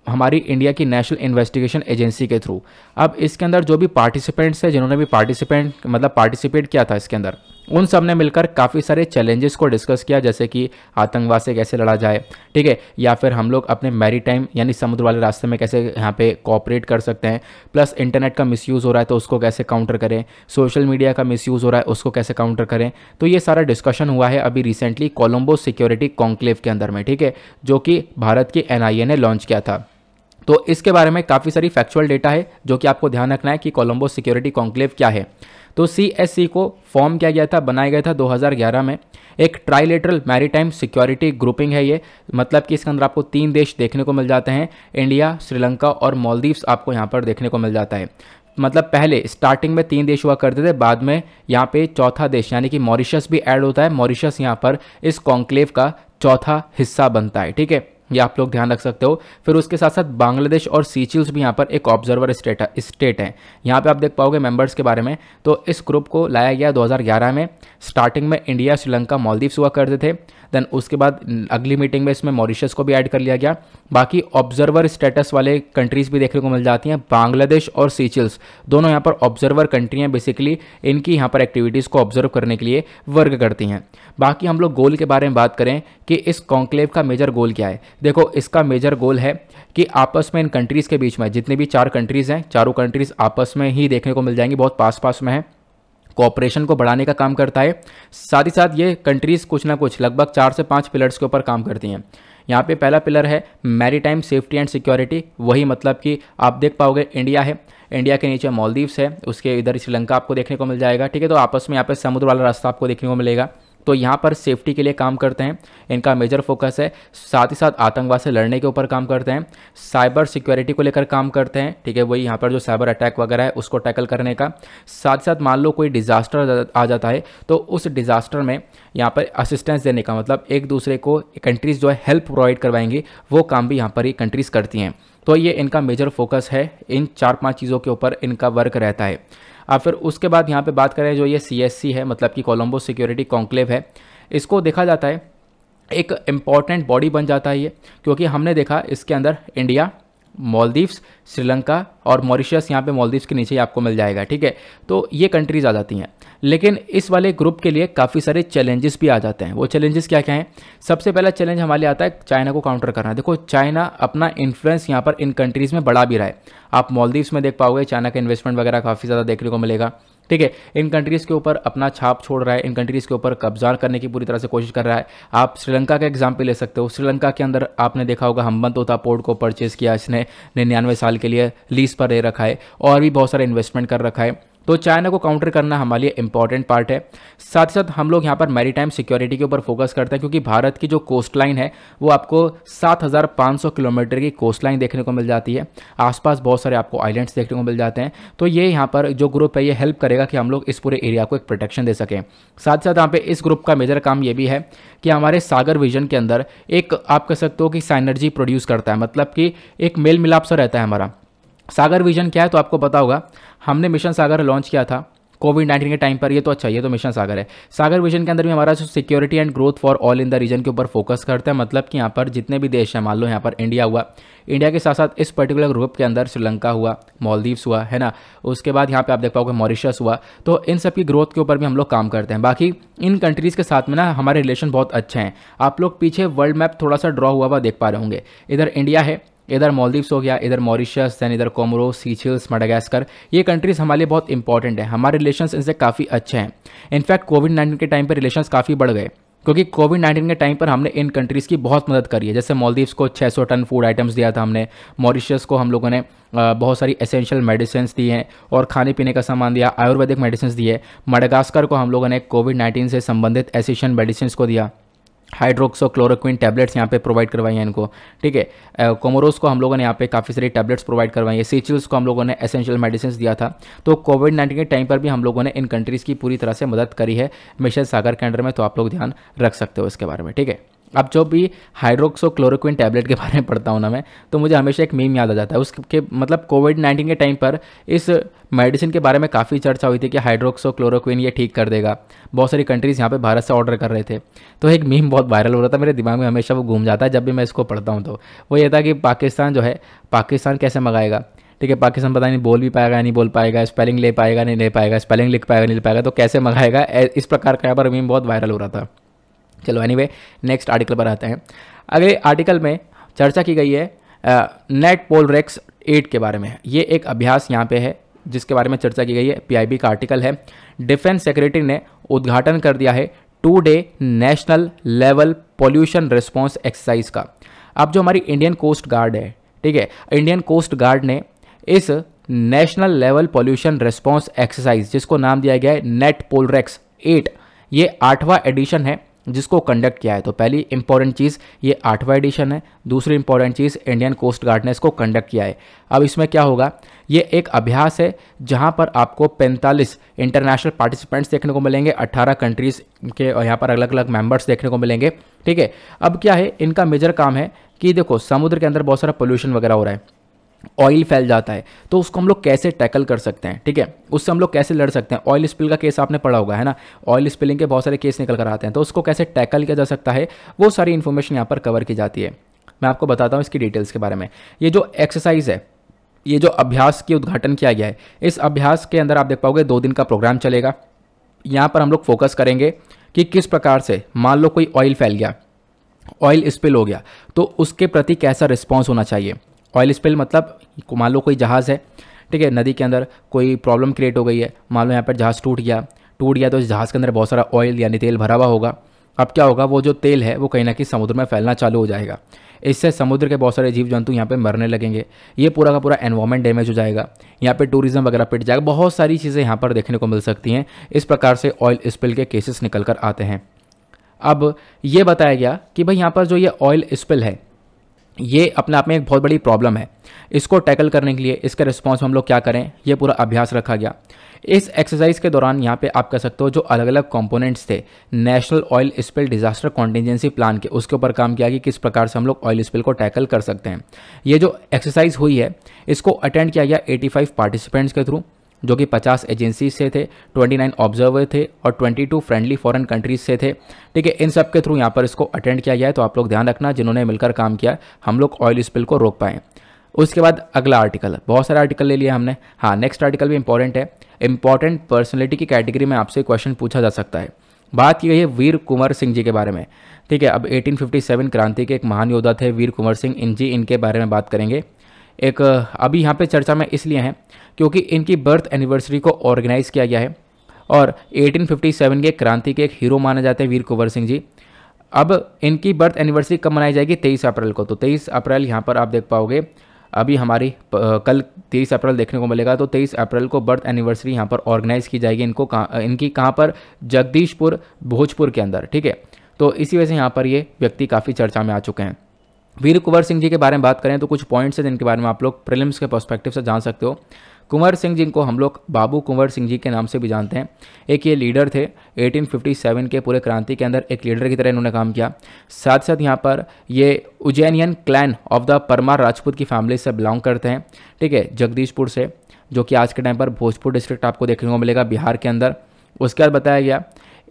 हमारी इंडिया की नेशनल इन्वेस्टिगेशन एजेंसी के थ्रू अब इसके अंदर जो भी पार्टिसिपेंट्स है, जिन्होंने भी पार्टिसिपेंट मतलब पार्टिसिपेट किया था इसके अंदर उन सबने मिलकर काफ़ी सारे चैलेंजेस को डिस्कस किया, जैसे कि आतंकवाद से कैसे लड़ा जाए, ठीक है? या फिर हम लोग अपने मैरी टाइम यानी समुद्र वाले रास्ते में कैसे यहाँ पे कॉपरेट कर सकते हैं? प्लस इंटरनेट का मिसयूज़ हो रहा है तो उसको कैसे काउंटर करें? सोशल मीडिया का मिसयूज़ हो रहा है, उसको कैसे काउंटर करें? तो ये सारा डिस्कशन हुआ है अभी रिसेंटली कोलम्बो सिक्योरिटी कॉन्क्लेव के अंदर में, ठीक है? जो कि भारत की एन ने लॉन्च किया था। तो इसके बारे में काफ़ी सारी फैक्चुअल डेटा है, जो कि आपको ध्यान रखना है कि कोलम्बो सिक्योरिटी कॉन्क्लेव क्या है। तो सी को फॉर्म किया गया था, बनाया गया था 2011 में। एक ट्राइलेटरल मैरीटाइम सिक्योरिटी ग्रुपिंग है ये मतलब कि इसके अंदर आपको तीन देश देखने को मिल जाते हैं इंडिया श्रीलंका और मालदीव्स आपको यहाँ पर देखने को मिल जाता है। मतलब पहले स्टार्टिंग में तीन देश हुआ करते थे, बाद में यहाँ पे चौथा देश, यानी कि मॉरिशस भी ऐड होता है मॉरिशस यहाँ पर इस कॉन्क्लेव का चौथा हिस्सा बनता है, ठीक है? ये आप लोग ध्यान रख सकते हो। फिर उसके साथ साथ बांग्लादेश और सीचिल्स भी यहाँ पर एक ऑब्जर्वर स्टेट स्टेट है। यहाँ पे आप देख पाओगे मेंबर्स के बारे में। तो इस ग्रुप को लाया गया 2011 में। स्टार्टिंग में इंडिया श्रीलंका मालदीव्स हुआ करते थे। देन उसके बाद अगली मीटिंग में इसमें मॉरिशस को भी ऐड कर लिया गया। बाकी ऑब्जर्वर स्टेटस वाले कंट्रीज़ भी देखने को मिल जाती हैं। बांग्लादेश और सीचिल्स दोनों यहाँ पर ऑब्जर्वर कंट्री हैं बेसिकली इनकी यहाँ पर एक्टिविटीज़ को ऑब्ज़र्व करने के लिए वर्क करती हैं। बाकी हम लोग गोल के बारे में बात करें कि इस कॉन्क्लेव का मेजर गोल क्या है। देखो, इसका मेजर गोल है कि आपस में इन कंट्रीज़ के बीच में, जितने भी चार कंट्रीज़ हैं, चारों कंट्रीज़ आपस में ही देखने को मिल जाएँगी, बहुत पास पास में है। कॉपरेशन को बढ़ाने का काम करता है। साथ ही साथ ये कंट्रीज़ कुछ ना कुछ, लगभग चार से पाँच पिलर्स के ऊपर काम करती हैं। यहाँ पे पहला पिलर है मैरीटाइम सेफ्टी एंड सिक्योरिटी वही मतलब कि आप देख पाओगे इंडिया है। इंडिया के नीचे मालदीव्स है। उसके इधर श्रीलंका आपको देखने को मिल जाएगा। ठीक है तो आपस में यहाँ पे समुद्र वाला रास्ता आपको देखने को मिलेगा। तो यहाँ पर सेफ्टी के लिए काम करते हैं। इनका मेजर फोकस है। साथ ही साथ आतंकवाद से लड़ने के ऊपर काम करते हैं। साइबर सिक्योरिटी को लेकर काम करते हैं। ठीक है, वही यहाँ पर जो साइबर अटैक वगैरह है, उसको टैकल करने का। साथ साथ मान लो कोई डिज़ास्टर आ जाता है तो उस डिज़ास्टर में यहाँ पर असिस्टेंस देने का मतलब एक दूसरे को कंट्रीज़ जो है हेल्प प्रोवाइड करवाएँगी, वो काम भी यहाँ पर ही कंट्रीज़ करती हैं। तो ये इनका मेजर फोकस है। इन चार पाँच चीज़ों के ऊपर इनका वर्क रहता है। अब फिर उसके बाद यहाँ पे बात करें जो ये CSC है मतलब कि कोलम्बो सिक्योरिटी कॉन्क्लेव है, इसको देखा जाता है, एक इंपॉर्टेंट बॉडी बन जाता है ये, क्योंकि हमने देखा इसके अंदर इंडिया मॉलदीव्स, श्रीलंका और मॉरिशस यहाँ पे मॉलदीव्स के नीचे ही आपको मिल जाएगा, ठीक है? तो ये कंट्रीज़ आ जाती हैं। लेकिन इस वाले ग्रुप के लिए काफ़ी सारे चैलेंजेस भी आ जाते हैं। वो चैलेंजेस क्या क्या हैं? सबसे पहला चैलेंज हमारे लिए आता है चाइना को काउंटर करना। देखो, चाइना अपना इन्फ्लुएंस यहाँ पर इन कंट्रीज़ में बढ़ा भी रहा है। आप मॉलदीव्स में देख पाओगे, चाइना का इन्वेस्टमेंट वगैरह काफ़ी ज़्यादा देखने को मिलेगा। ठीक है, इन कंट्रीज़ के ऊपर अपना छाप छोड़ रहा है, इन कंट्रीज़ के ऊपर कब्जा करने की पूरी तरह से कोशिश कर रहा है। आप श्रीलंका का एग्ज़ाम्पल ले सकते हो। श्रीलंका के अंदर आपने देखा होगा हम्बन पोर्ट को परचेज़ किया इसने निन्यानवे साल के लिए लीज पर दे रखा है और भी बहुत सारे इन्वेस्टमेंट कर रखा है। तो चाइना को काउंटर करना हमारे लिए इंपॉर्टेंट पार्ट है। साथ ही साथ हम लोग यहाँ पर मैरीटाइम सिक्योरिटी के ऊपर फोकस करते हैं क्योंकि भारत की जो कोस्ट लाइन है वो आपको 7,500 किलोमीटर की कोस्ट लाइन देखने को मिल जाती है। आसपास बहुत सारे आपको आइलैंड्स देखने को मिल जाते हैं। तो ये यहाँ पर जो ग्रुप है ये हेल्प करेगा कि हम लोग इस पूरे एरिया को एक प्रोटेक्शन दे सकें। साथ साथ यहाँ पे इस ग्रुप का मेजर काम ये भी है कि हमारे सागर विजन के अंदर एक आप कह सकते हो कि साइनर्जी प्रोड्यूस करता है मतलब कि एक मेल मिलाप सा रहता है हमारा। सागर विजन क्या है तो आपको पता होगा, हमने मिशन सागर लॉन्च किया था कोविड नाइन्टीन के टाइम पर, ये तो अच्छा ये तो मिशन सागर है। सागर विजन के अंदर भी हमारा जो security and growth for all in the region के ऊपर फोकस करते हैं मतलब कि यहाँ पर जितने भी देश हैं, मान लो यहाँ पर इंडिया हुआ इंडिया के साथ साथ इस पर्टिकुलर ग्रुप के अंदर श्रीलंका हुआ मॉलदीव्स हुआ, है ना? उसके बाद यहाँ पे आप देख पाओगे मॉरिशस हुआ तो इन सब की ग्रोथ के ऊपर भी हम लोग काम करते हैं। बाकी इन कंट्रीज़ के साथ में ना हमारे रिलेशन बहुत अच्छे हैं। आप लोग पीछे वर्ल्ड मैप थोड़ा सा ड्रॉ हुआ हुआ देख पा रहे होंगे। इधर इंडिया है इधर मॉलदीव्स हो गया, इधर मॉरिशस दैन इधर कोमरो, सीचिल्स, मडागास्कर। ये कंट्रीज़ हमारे लिए बहुत इंपॉर्टेंट है। हमारे रिलेशन इनसे काफ़ी अच्छे हैं। इनफैक्ट कोविड नाइन्टीन के टाइम पर रिलेशन काफ़ी बढ़ गए। क्योंकि कोविड नाइन्टीन के टाइम पर हमने इन कंट्रीज़ की बहुत मदद करी है। जैसे मॉलदीव्स को 600 टन फ़ूड आइटम्स दिया था हमने। मॉरिशस को हम लोगों ने बहुत सारी एसेंशियल मेडिसिन दी हैं और खाने पीने का सामान दिया, आयुर्वेदिक मेडिसिन दिए। मडागास्कर को हम लोगों ने कोविड नाइन्टीन से संबंधित एसेंशियल मेडिसिन को दिया। हाइड्रोक्सो क्लोरोक्विन टैबलेट्स यहाँ पे प्रोवाइड करवाई हैं इनको। ठीक है? कोमोरोस को हम लोगों ने यहाँ पे काफ़ी सारी टैबलेट्स प्रोवाइड करवाई है। सीचिल्स को हम लोगों ने एसेंशियल मेडिसिन दिया था। तो कोविड नाइन्टीन के टाइम पर भी हम लोगों ने इन कंट्रीज़ की पूरी तरह से मदद करी है। मिशन सागर के अंडर में तो आप लोग ध्यान रख सकते हो इसके बारे में। ठीक है? अब जो भी हाइड्रोक्सो क्लोरोक्विन टैबलेट के बारे में पढ़ता हूँ ना मैं तो मुझे हमेशा एक मीम याद आ जाता है। उसके मतलब कोविड नाइन्टीन के टाइम पर इस मेडिसिन के बारे में काफ़ी चर्चा हुई थी कि हाइड्रोक्सो क्लोरोक्विन ये ठीक कर देगा। बहुत सारी कंट्रीज़ यहाँ पे भारत से ऑर्डर कर रहे थे। तो एक मीम बहुत वायरल हो रहा था, मेरे दिमाग में हमेशा वो घूम जाता है जब भी मैं इसको पढ़ता हूँ तो। वो ये था कि पाकिस्तान जो है, पाकिस्तान कैसे मंगाएगा? ठीक है, पाकिस्तान पता नहीं बोल भी पाएगा, नहीं बोल पाएगा स्पेलिंग ले पाएगा, नहीं ले पाएगा स्पेलिंग लिख पाएगा, नहीं ले पाएगा तो कैसे मंगाएगा? इस प्रकार का यहाँ पर मीम बहुत वायरल हो रहा था। चलो एनीवे नेक्स्ट आर्टिकल पर आते हैं। अगले आर्टिकल में चर्चा की गई है नेट पोल रेक्स एट के बारे में। ये एक अभ्यास यहाँ पे है, जिसके बारे में चर्चा की गई है। पीआईबी का आर्टिकल है। डिफेंस सेक्रेटरी ने उद्घाटन कर दिया है today national level pollution response exercise का। अब जो हमारी इंडियन कोस्ट गार्ड है, ठीक है इंडियन कोस्ट गार्ड ने इस national level pollution response exercise जिसको नाम दिया गया है नेट पोलरेक्स एट ये आठवां एडिशन है। जिसको कंडक्ट किया है। तो पहली इंपॉर्टेंट चीज़, ये आठवां एडिशन है। दूसरी इंपॉर्टेंट चीज़ इंडियन कोस्ट गार्ड ने इसको कंडक्ट किया है। अब इसमें क्या होगा? ये एक अभ्यास है, जहाँ पर आपको 45 इंटरनेशनल पार्टिसिपेंट्स देखने को मिलेंगे 18 कंट्रीज़ के यहाँ पर अलग अलग मेंबर्स देखने को मिलेंगे। ठीक है? अब क्या है? इनका मेजर काम है कि देखो, समुद्र के अंदर बहुत सारा पोल्यूशन वगैरह हो रहा है। ऑयल फैल जाता है तो उसको हम लोग कैसे टैकल कर सकते हैं? ठीक है? उससे हम लोग कैसे लड़ सकते हैं? ऑयल स्पिल का केस आपने पढ़ा होगा, है ना? ऑयल स्पिलिंग के बहुत सारे केस निकल कर आते हैं तो उसको कैसे टैकल किया जा सकता है? वो सारी इन्फॉर्मेशन यहाँ पर कवर की जाती है। मैं आपको बताता हूँ इसकी डिटेल्स के बारे में। ये जो एक्सरसाइज है, ये जो अभ्यास की उद्घाटन किया गया है, इस अभ्यास के अंदर आप देख पाओगे दो दिन का प्रोग्राम चलेगा। यहाँ पर हम लोग फोकस करेंगे कि किस प्रकार से, मान लो कोई ऑयल फैल गया ऑयल स्पिल हो गया तो उसके प्रति कैसा रिस्पॉन्स होना चाहिए? ऑयल स्पिल मतलब मान लो कोई जहाज़ है, ठीक है, नदी के अंदर कोई प्रॉब्लम क्रिएट हो गई है, मान लो यहाँ पर जहाज़ टूट गया टूट गया तो इस जहाज़ के अंदर बहुत सारा ऑयल यानी तेल भरा हुआ होगा, अब क्या होगा, वो जो तेल है, वो कहीं ना कहीं समुद्र में फैलना चालू हो जाएगा, इससे समुद्र के बहुत सारे जीव जंतु यहाँ पे मरने लगेंगे, ये पूरा का पूरा एनवायरमेंट डैमेज हो जाएगा, यहाँ पे टूरिज़्म वगैरह पिट जाएगा, बहुत सारी चीज़ें यहाँ पर देखने को मिल सकती हैं, इस प्रकार से ऑयल स्पिल के केसेस निकल कर आते हैं। अब ये बताया गया कि भाई यहाँ पर जो ये ऑयल स्पिल है ये अपने आप में एक बहुत बड़ी प्रॉब्लम है। इसको टैकल करने के लिए, इसके रिस्पॉन्स हम लोग क्या करें, ये पूरा अभ्यास रखा गया। इस एक्सरसाइज के दौरान यहाँ पे आप कह सकते हो जो अलग अलग कंपोनेंट्स थे national oil spill disaster contingency plan के, उसके ऊपर काम किया कि किस प्रकार से हम लोग ऑयल स्पिल को टैकल कर सकते हैं। ये जो एक्सरसाइज हुई है, इसको अटेंड किया गया 85 पार्टिसिपेंट्स के थ्रू जो कि 50 एजेंसी से थे 29 ऑब्जर्वर थे और 22 फ्रेंडली फॉरेन कंट्रीज़ से थे। ठीक है, इन सब के थ्रू यहाँ पर इसको अटेंड किया गया है तो आप लोग ध्यान रखना, जिन्होंने मिलकर काम किया, हम लोग ऑयल स्पिल को रोक पाएँ। उसके बाद अगला आर्टिकल बहुत सारे आर्टिकल ले लिया हमने। हाँ नेक्स्ट आर्टिकल भी इंपॉर्टेंट है। इंपॉर्टेंट पर्सनैलिटी की कैटेगरी में आपसे क्वेश्चन पूछा जा सकता है। बात की गई है वीर कुंवर सिंह जी के बारे में। ठीक है, अब 1857 क्रांति के एक महान योद्धा थे वीर कुंवर सिंह इन जी इनके बारे में बात करेंगे। एक, अभी यहाँ पे चर्चा में इसलिए हैं क्योंकि इनकी बर्थ एनिवर्सरी को ऑर्गेनाइज किया गया है और 1857 के क्रांति के एक हीरो माने जाते हैं वीर कुंवर सिंह जी। अब इनकी बर्थ एनिवर्सरी कब मनाई जाएगी? तेईस अप्रैल को। तो तेईस अप्रैल यहाँ पर आप देख पाओगे, अभी हमारी कल तेईस अप्रैल देखने को मिलेगा तो तेईस अप्रैल को बर्थ एनिवर्सरी यहाँ पर ऑर्गेनाइज की जाएगी इनको कहाँ इनकी कहाँ पर? जगदीशपुर, भोजपुर के अंदर, ठीक है? तो इसी वजह से यहाँ पर ये व्यक्ति काफ़ी चर्चा में आ चुके हैं। वीर कुंवर सिंह जी के बारे में बात करें तो कुछ पॉइंट्स हैं जिनके बारे में आप लोग प्रिलिम्स के पर्सपेक्टिव से जान सकते हो। कुंवर सिंह जिनको हम लोग बाबू कुंवर सिंह जी के नाम से भी जानते हैं। एक ये लीडर थे 1857 के पूरे क्रांति के अंदर एक लीडर की तरह इन्होंने काम किया। साथ साथ यहाँ पर ये Ujjainian clan of the Parmar Rajput की फैमिली से बिलोंग करते हैं। ठीक है, जगदीशपुर से, जो कि आज के टाइम पर भोजपुर डिस्ट्रिक्ट आपको देखने को मिलेगा बिहार के अंदर। उसके बाद बताया गया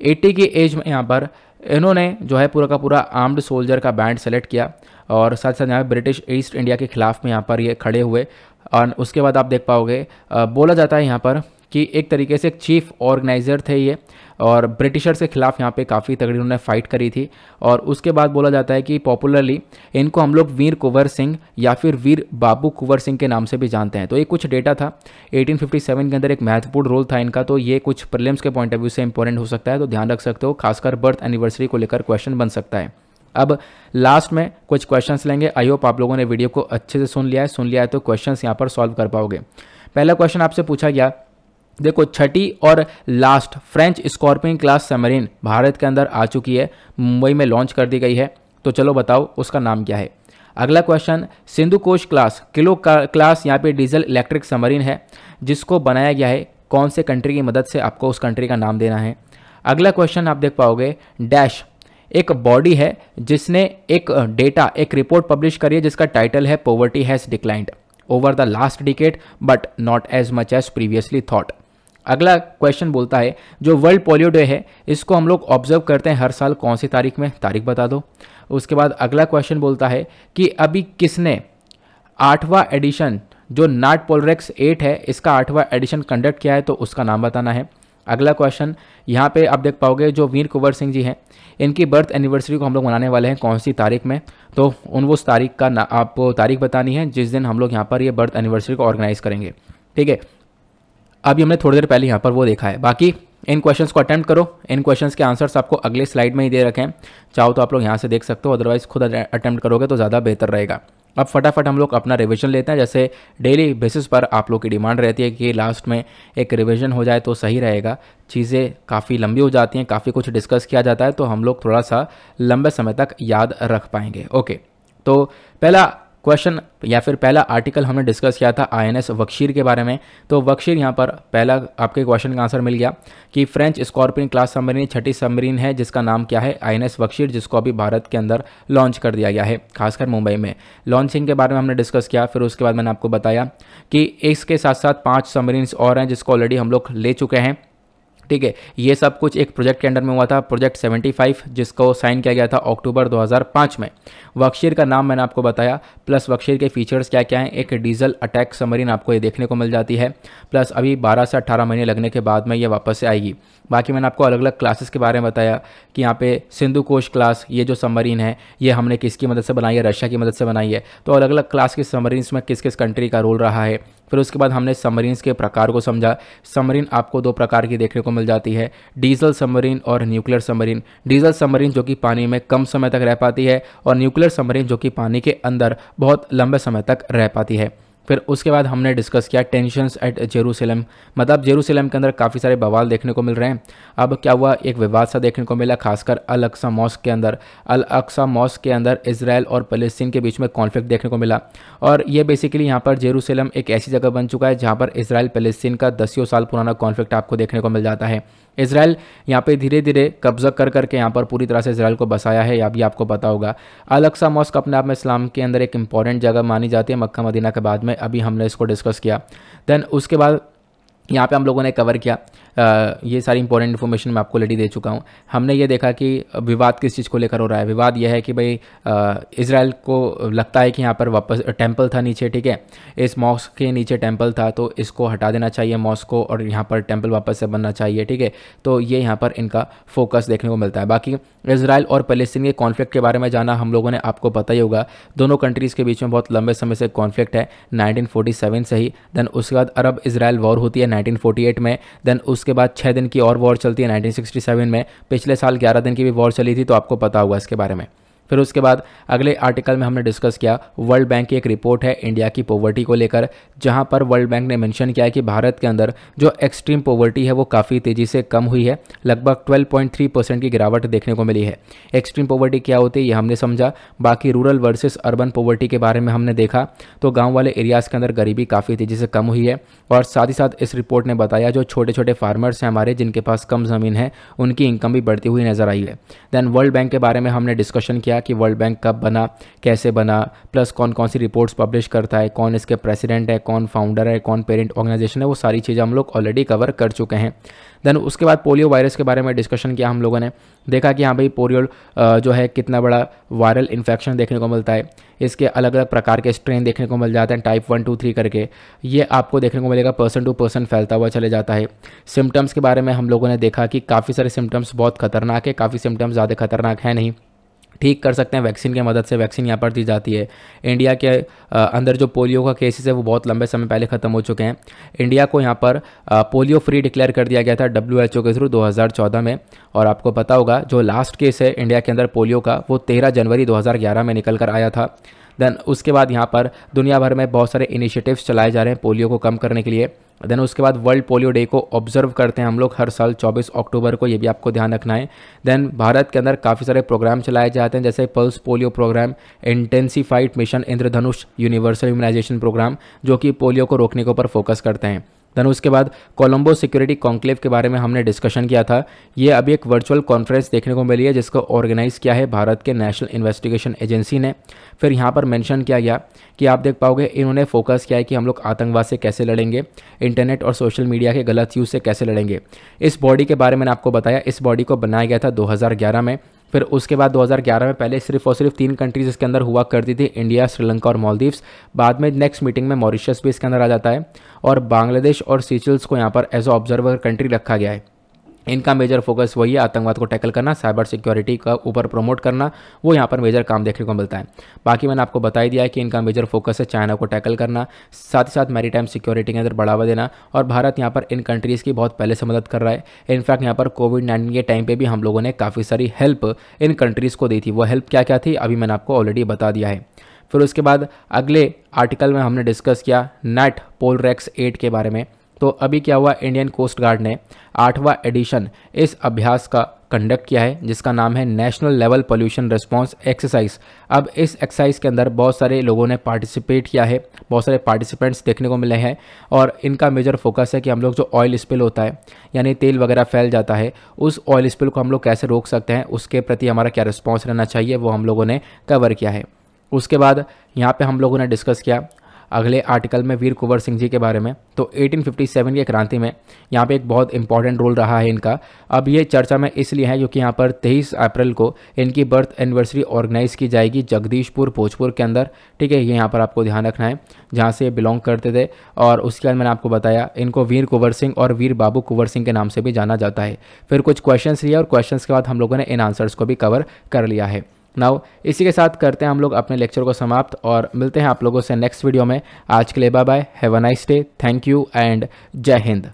एट्टी की एज में यहाँ पर इन्होंने जो है पूरा का पूरा आर्म्ड सोल्जर का बैंड सेलेक्ट किया और साथ साथ यहाँ ब्रिटिश ईस्ट इंडिया के खिलाफ में यहाँ पर ये खड़े हुए। और उसके बाद आप देख पाओगे बोला जाता है यहाँ पर कि एक तरीके से एक चीफ ऑर्गेनाइज़र थे ये। और ब्रिटिशर्स के खिलाफ यहाँ पे काफ़ी तगड़ी उन्होंने फाइट करी थी। और उसके बाद बोला जाता है कि पॉपुलरली इनको हम लोग वीर कुंवर सिंह या फिर वीर बाबू कुंवर सिंह के नाम से भी जानते हैं। तो ये कुछ डेटा था। 1857 के अंदर एक महत्वपूर्ण रोल था इनका तो ये कुछ प्रिलिम्स के पॉइंट ऑफ़ व्यू से इंपॉर्टेंट हो सकता है। तो ध्यान रख सकते हो, खासकर बर्थ एनिवर्सरी को लेकर क्वेश्चन बन सकता है। अब लास्ट में कुछ क्वेश्चंस लेंगे। आई होप आप लोगों ने वीडियो को अच्छे से सुन लिया है। सुन लिया है तो क्वेश्चंस यहाँ पर सॉल्व कर पाओगे। पहला क्वेश्चन आपसे पूछा गया देखो, छठी और last French Scorpene class submarine Bharat के अंदर आ चुकी है, मुंबई में लॉन्च कर दी गई है। तो चलो बताओ, उसका नाम क्या है? अगला question Sindhu Ghosh class kilo class यहाँ पे डीजल इलेक्ट्रिक समरीन है, जिसको बनाया गया है। कौन से कंट्री की मदद से आपको उस कंट्री का नाम देना है? अगला क्वेश्चन आप देख पाओगे डैश एक बॉडी है, जिसने एक डेटा एक रिपोर्ट पब्लिश करी है, जिसका टाइटल है poverty has declined over the last decade but not as much as previously thought अगला क्वेश्चन बोलता है, जो वर्ल्ड पोलियो डे है, इसको हम लोग ऑब्ज़र्व करते हैं हर साल कौन सी तारीख में? तारीख बता दो। उसके बाद अगला क्वेश्चन बोलता है कि अभी किसने आठवां एडिशन जो नाट पोलरेक्स एट है, इसका आठवां एडिशन कंडक्ट किया है तो उसका नाम बताना है। अगला क्वेश्चन यहाँ पे आप देख पाओगे जो वीर कुंवर सिंह जी हैं, इनकी बर्थ एनिवर्सरी को हम लोग मनाने वाले हैं कौन सी तारीख में? तो उन उस तारीख का आपको तारीख बतानी है, जिस दिन हम लोग यहाँ पर ये बर्थ एनिवर्सरी को ऑर्गेनाइज करेंगे। ठीक है? अभी हमने थोड़ी देर पहले यहाँ पर वो देखा है। बाकी इन क्वेश्चंस को अटैम्प्ट करो। इन क्वेश्चंस के आंसर्स आपको अगले स्लाइड में ही दे रखे हैं। चाहो तो आप लोग यहाँ से देख सकते हो अदरवाइज़ खुद अटैम्प्ट करोगे तो ज़्यादा बेहतर रहेगा। अब फटाफट हम लोग अपना रिवीजन लेते हैं। जैसे डेली बेसिस पर आप लोग की डिमांड रहती है कि लास्ट में एक रिवीजन हो जाए तो सही रहेगा। चीज़ें काफ़ी लंबी हो जाती हैं, काफ़ी कुछ डिस्कस किया जाता है तो हम लोग थोड़ा सा लंबे समय तक याद रख पाएँगे। ओके तो पहला क्वेश्चन या फिर पहला आर्टिकल हमने डिस्कस किया था आईएनएस वक्शीर के बारे में। तो वक्शीर यहाँ पर पहला आपके क्वेश्चन का आंसर मिल गया कि फ्रेंच स्कॉर्पियन क्लास सबमरीन छठी सबमरीन है, जिसका नाम क्या है? आईएनएस वक्शीर जिसको अभी भारत के अंदर लॉन्च कर दिया गया है, खासकर मुंबई में। लॉन्चिंग के बारे में हमने डिस्कस किया, फिर उसके बाद मैंने आपको बताया कि इसके साथ साथ पाँच सबमरीन्स और हैं, जिसको ऑलरेडी हम लोग ले चुके हैं। ठीक है, ये सब कुछ एक प्रोजेक्ट के अंडर में हुआ था प्रोजेक्ट 75 जिसको साइन किया गया था अक्टूबर 2005 में। वक्शीर का नाम मैंने आपको बताया, प्लस वक्शीर के फीचर्स क्या क्या हैं, एक डीजल अटैक समरीन आपको ये देखने को मिल जाती है, प्लस अभी 12 से 18 महीने लगने के बाद में ये वापस से आएगी। बाकी मैंने आपको अलग अलग क्लासेस के बारे में बताया कि यहाँ पे सिंधु कोश क्लास, ये जो सबमरीन है, ये हमने किसकी मदद से बनाई है, रशिया की मदद से बनाई है। तो अलग अलग क्लास के सबमरीन्स में किस किस कंट्री का रोल रहा है, फिर उसके बाद हमने सबमरीन्स के प्रकार को समझा। समरीन आपको दो प्रकार की देखने को मिल जाती है, डीजल सबमरीन और न्यूक्लियर समरीन। डीजल सबमरीन जो कि पानी में कम समय तक रह पाती है और न्यूक्लियर सबमरीन जो कि पानी के अंदर बहुत लंबे समय तक रह पाती है। फिर उसके बाद हमने डिस्कस किया टेंशंस एट जेरूसलम मतलब जेरूसलम के अंदर काफ़ी सारे बवाल देखने को मिल रहे हैं। अब क्या हुआ? एक विवाद सा देखने को मिला, खासकर अल अक्सा मॉस्क के अंदर। अल अक्सा मॉस्क के अंदर इसराइल और फलस्तीन के बीच में कॉन्फ्लिक्ट देखने को मिला। और ये बेसिकली यहाँ पर जेरूसलम एक ऐसी जगह बन चुका है जहाँ पर इसराइल फलस्तीन का दसियों साल पुराना कॉन्फ्लिक्ट आपको देखने को मिल जाता है। इसराइल यहाँ पे धीरे धीरे कब्जा कर करके यहाँ पर पूरी तरह से इसराइल को बसाया है, या भी आपको पता होगा। अलक्सा मॉस्क अपने आप में इस्लाम के अंदर एक इंपॉर्टेंट जगह मानी जाती है, मक्का मदीना के बाद में। अभी हमने इसको डिस्कस किया। देन उसके बाद यहाँ पे हम लोगों ने कवर किया। ये सारी इंपॉर्टेंट इन्फॉर्मेशन मैं आपको ऑलरेडी दे चुका हूँ। हमने ये देखा कि विवाद किस चीज़ को लेकर हो रहा है। विवाद यह है कि भाई इसराइल को लगता है कि यहाँ पर वापस टेंपल था नीचे, ठीक है? इस मॉस्क के नीचे टेंपल था तो इसको हटा देना चाहिए मॉस्क को और यहाँ पर टेंपल वापस से बनना चाहिए, ठीक है? तो ये यहाँ पर इनका फोकस देखने को मिलता है। बाकी इसराइल और फलस्तीन के कॉन्फ्लिक्ट के बारे में जाना हम लोगों ने आपको पता ही होगा। दोनों कंट्रीज़ के बीच में बहुत लंबे समय से कॉन्फ्लिक्ट है। नाइनटीन से ही देन उसके बाद अरब इसराइल वॉर होती है 1948 में देन उसके बाद छः दिन की और वॉर चलती है 1967 में। पिछले साल 11 दिन की भी वॉर चली थी तो आपको पता होगा इसके बारे में। फिर उसके बाद अगले आर्टिकल में हमने डिस्कस किया वर्ल्ड बैंक की एक रिपोर्ट है इंडिया की पॉवर्टी को लेकर, जहाँ पर वर्ल्ड बैंक ने मेंशन किया है कि भारत के अंदर जो एक्सट्रीम पॉवर्टी है वो काफ़ी तेज़ी से कम हुई है, लगभग 12.3 परसेंट की गिरावट देखने को मिली है। एक्सट्रीम पॉवर्टी क्या होती है, ये हमने समझा। बाकी रूरल वर्सेस अर्बन पॉवर्टी के बारे में हमने देखा तो गाँव वाले एरियाज़ के अंदर गरीबी काफ़ी तेज़ी से कम हुई है, और साथ ही साथ इस रिपोर्ट ने बताया, जो छोटे छोटे फार्मर्स हैं हमारे, जिनके पास कम ज़मीन है, उनकी इनकम भी बढ़ती हुई नज़र आई है। देन वर्ल्ड बैंक के बारे में हमने डिस्कशन किया कि वर्ल्ड बैंक कब बना, कैसे बना प्लस कौन कौन सी रिपोर्ट्स पब्लिश करता है, कौन इसके प्रेसिडेंट है, कौन फाउंडर है, कौन पेरेंट ऑर्गेनाइजेशन है, वो सारी चीज़ें हम लोग ऑलरेडी कवर कर चुके हैं। देन उसके बाद पोलियो वायरस के बारे में डिस्कशन किया हम लोगों ने। देखा कि हाँ भाई पोलियो जो है कितना बड़ा वायरल इन्फेक्शन देखने को मिलता है। इसके अलग अलग प्रकार के स्ट्रेन देखने को मिल जाते हैं टाइप वन टू थ्री करके। ये आपको देखने को मिलेगा पर्सन टू पर्सन फैलता हुआ चले जाता है। सिम्टम्स के बारे में हम लोगों ने देखा कि काफ़ी सारे सिम्टम्स बहुत खतरनाक है, काफ़ी सिम्टम्स ज़्यादा खतरनाक है नहीं। ठीक कर सकते हैं, वैक्सीन की मदद से वैक्सीन यहाँ पर दी जाती है। इंडिया के अंदर जो पोलियो का केसेस है, वो बहुत लंबे समय पहले ख़त्म हो चुके हैं। इंडिया को यहाँ पर पोलियो फ्री डिक्लेयर कर दिया गया था डब्ल्यूएचओ के थ्रू 2014 में। और आपको पता होगा, जो लास्ट केस है इंडिया के अंदर पोलियो का, वो तेरह जनवरी दो हज़ार ग्यारह में निकल कर आया था। देन उसके बाद यहाँ पर दुनिया भर में बहुत सारे इनिशिएटिव्स चलाए जा रहे हैं पोलियो को कम करने के लिए। देन उसके बाद वर्ल्ड पोलियो डे को ऑब्ज़र्व करते हैं हम लोग हर साल 24 अक्टूबर को, ये भी आपको ध्यान रखना है। देन भारत के अंदर काफ़ी सारे प्रोग्राम चलाए जाते हैं, जैसे Pulse Polio programme intensified mission Indradhanush universal immunisation programme जो कि पोलियो को रोकने के ऊपर फोकस करते हैं। देन उसके बाद कोलंबो सिक्योरिटी कॉन्क्लेव के बारे में हमने डिस्कशन किया था। ये अभी एक वर्चुअल कॉन्फ्रेंस देखने को मिली है, जिसको ऑर्गेनाइज किया है भारत के नेशनल इन्वेस्टिगेशन एजेंसी ने। फिर यहाँ पर मेंशन किया गया कि आप देख पाओगे, इन्होंने फोकस किया है कि हम लोग आतंकवाद से कैसे लड़ेंगे, इंटरनेट और सोशल मीडिया के गलत यूज़ से कैसे लड़ेंगे। इस बॉडी के बारे में आपको बताया, इस बॉडी को बनाया गया था 2011 में। फिर उसके बाद 2011 में पहले सिर्फ़ और सिर्फ़ तीन कंट्रीज़ इसके अंदर हुआ करती थी इंडिया श्रीलंका और मालदीव्स बाद में नेक्स्ट मीटिंग में मॉरिशस भी इसके अंदर आ जाता है और बांग्लादेश और सीचल्स को यहाँ पर एज ऑब्जर्वर कंट्री रखा गया है। इनका मेजर फोकस वही है, आतंकवाद को टैकल करना साइबर सिक्योरिटी का ऊपर प्रमोट करना, वो यहाँ पर मेजर काम देखने को मिलता है। बाकी मैंने आपको बता ही दिया है कि इनका मेजर फोकस है चाइना को टैकल करना, साथ ही साथ मैरीटाइम सिक्योरिटी के अंदर बढ़ावा देना, और भारत यहाँ पर इन कंट्रीज़ की बहुत पहले से मदद कर रहा है। इनफैक्ट यहाँ पर कोविड नाइन्टीन के टाइम पर भी हम लोगों ने काफ़ी सारी हेल्प इन कंट्रीज़ को दी थी। वो हेल्प क्या क्या थी, अभी मैंने आपको ऑलरेडी बता दिया है। फिर उसके बाद अगले आर्टिकल में हमने डिस्कस किया नेट पोलरेक्स एट के बारे में। तो अभी क्या हुआ इंडियन कोस्ट गार्ड ने आठवां एडिशन इस अभ्यास का कंडक्ट किया है, जिसका नाम है national level pollution response exercise अब इस एक्सरसाइज के अंदर बहुत सारे लोगों ने पार्टिसिपेट किया है, बहुत सारे पार्टिसिपेंट्स देखने को मिले हैं, और इनका मेजर फोकस है कि हम लोग जो ऑयल स्पिल होता है, यानी तेल वगैरह फैल जाता है, उस ऑयल स्पिल को हम लोग कैसे रोक सकते हैं, उसके प्रति हमारा क्या रिस्पॉन्स रहना चाहिए, वो हम लोगों ने कवर किया है। उसके बाद यहाँ पे हम लोगों ने डिस्कस किया अगले आर्टिकल में वीर कुंवर सिंह जी के बारे में। तो 1857 की क्रांति में यहाँ पे एक बहुत इंपॉर्टेंट रोल रहा है इनका। अब ये चर्चा में इसलिए है क्योंकि यहाँ पर 23 अप्रैल को इनकी बर्थ एनिवर्सरी ऑर्गेनाइज की जाएगी जगदीशपुर, भोजपुर के अंदर। ठीक है, ये यहाँ पर आपको ध्यान रखना है, जहाँ से बिलोंग करते थे। और उसके बाद मैंने आपको बताया, इनको वीर कुंवर सिंह और वीर बाबू कुंवर सिंह के नाम से भी जाना जाता है। फिर कुछ क्वेश्चन लिए और क्वेश्चन के बाद हम लोगों ने इन आंसर्स को भी कवर कर लिया है। नाउ, इसी के साथ करते हैं हम लोग अपने लेक्चर को समाप्त और मिलते हैं आप लोगों से नेक्स्ट वीडियो में। आज के लिए bye bye have a nice day thank you and जय हिंद।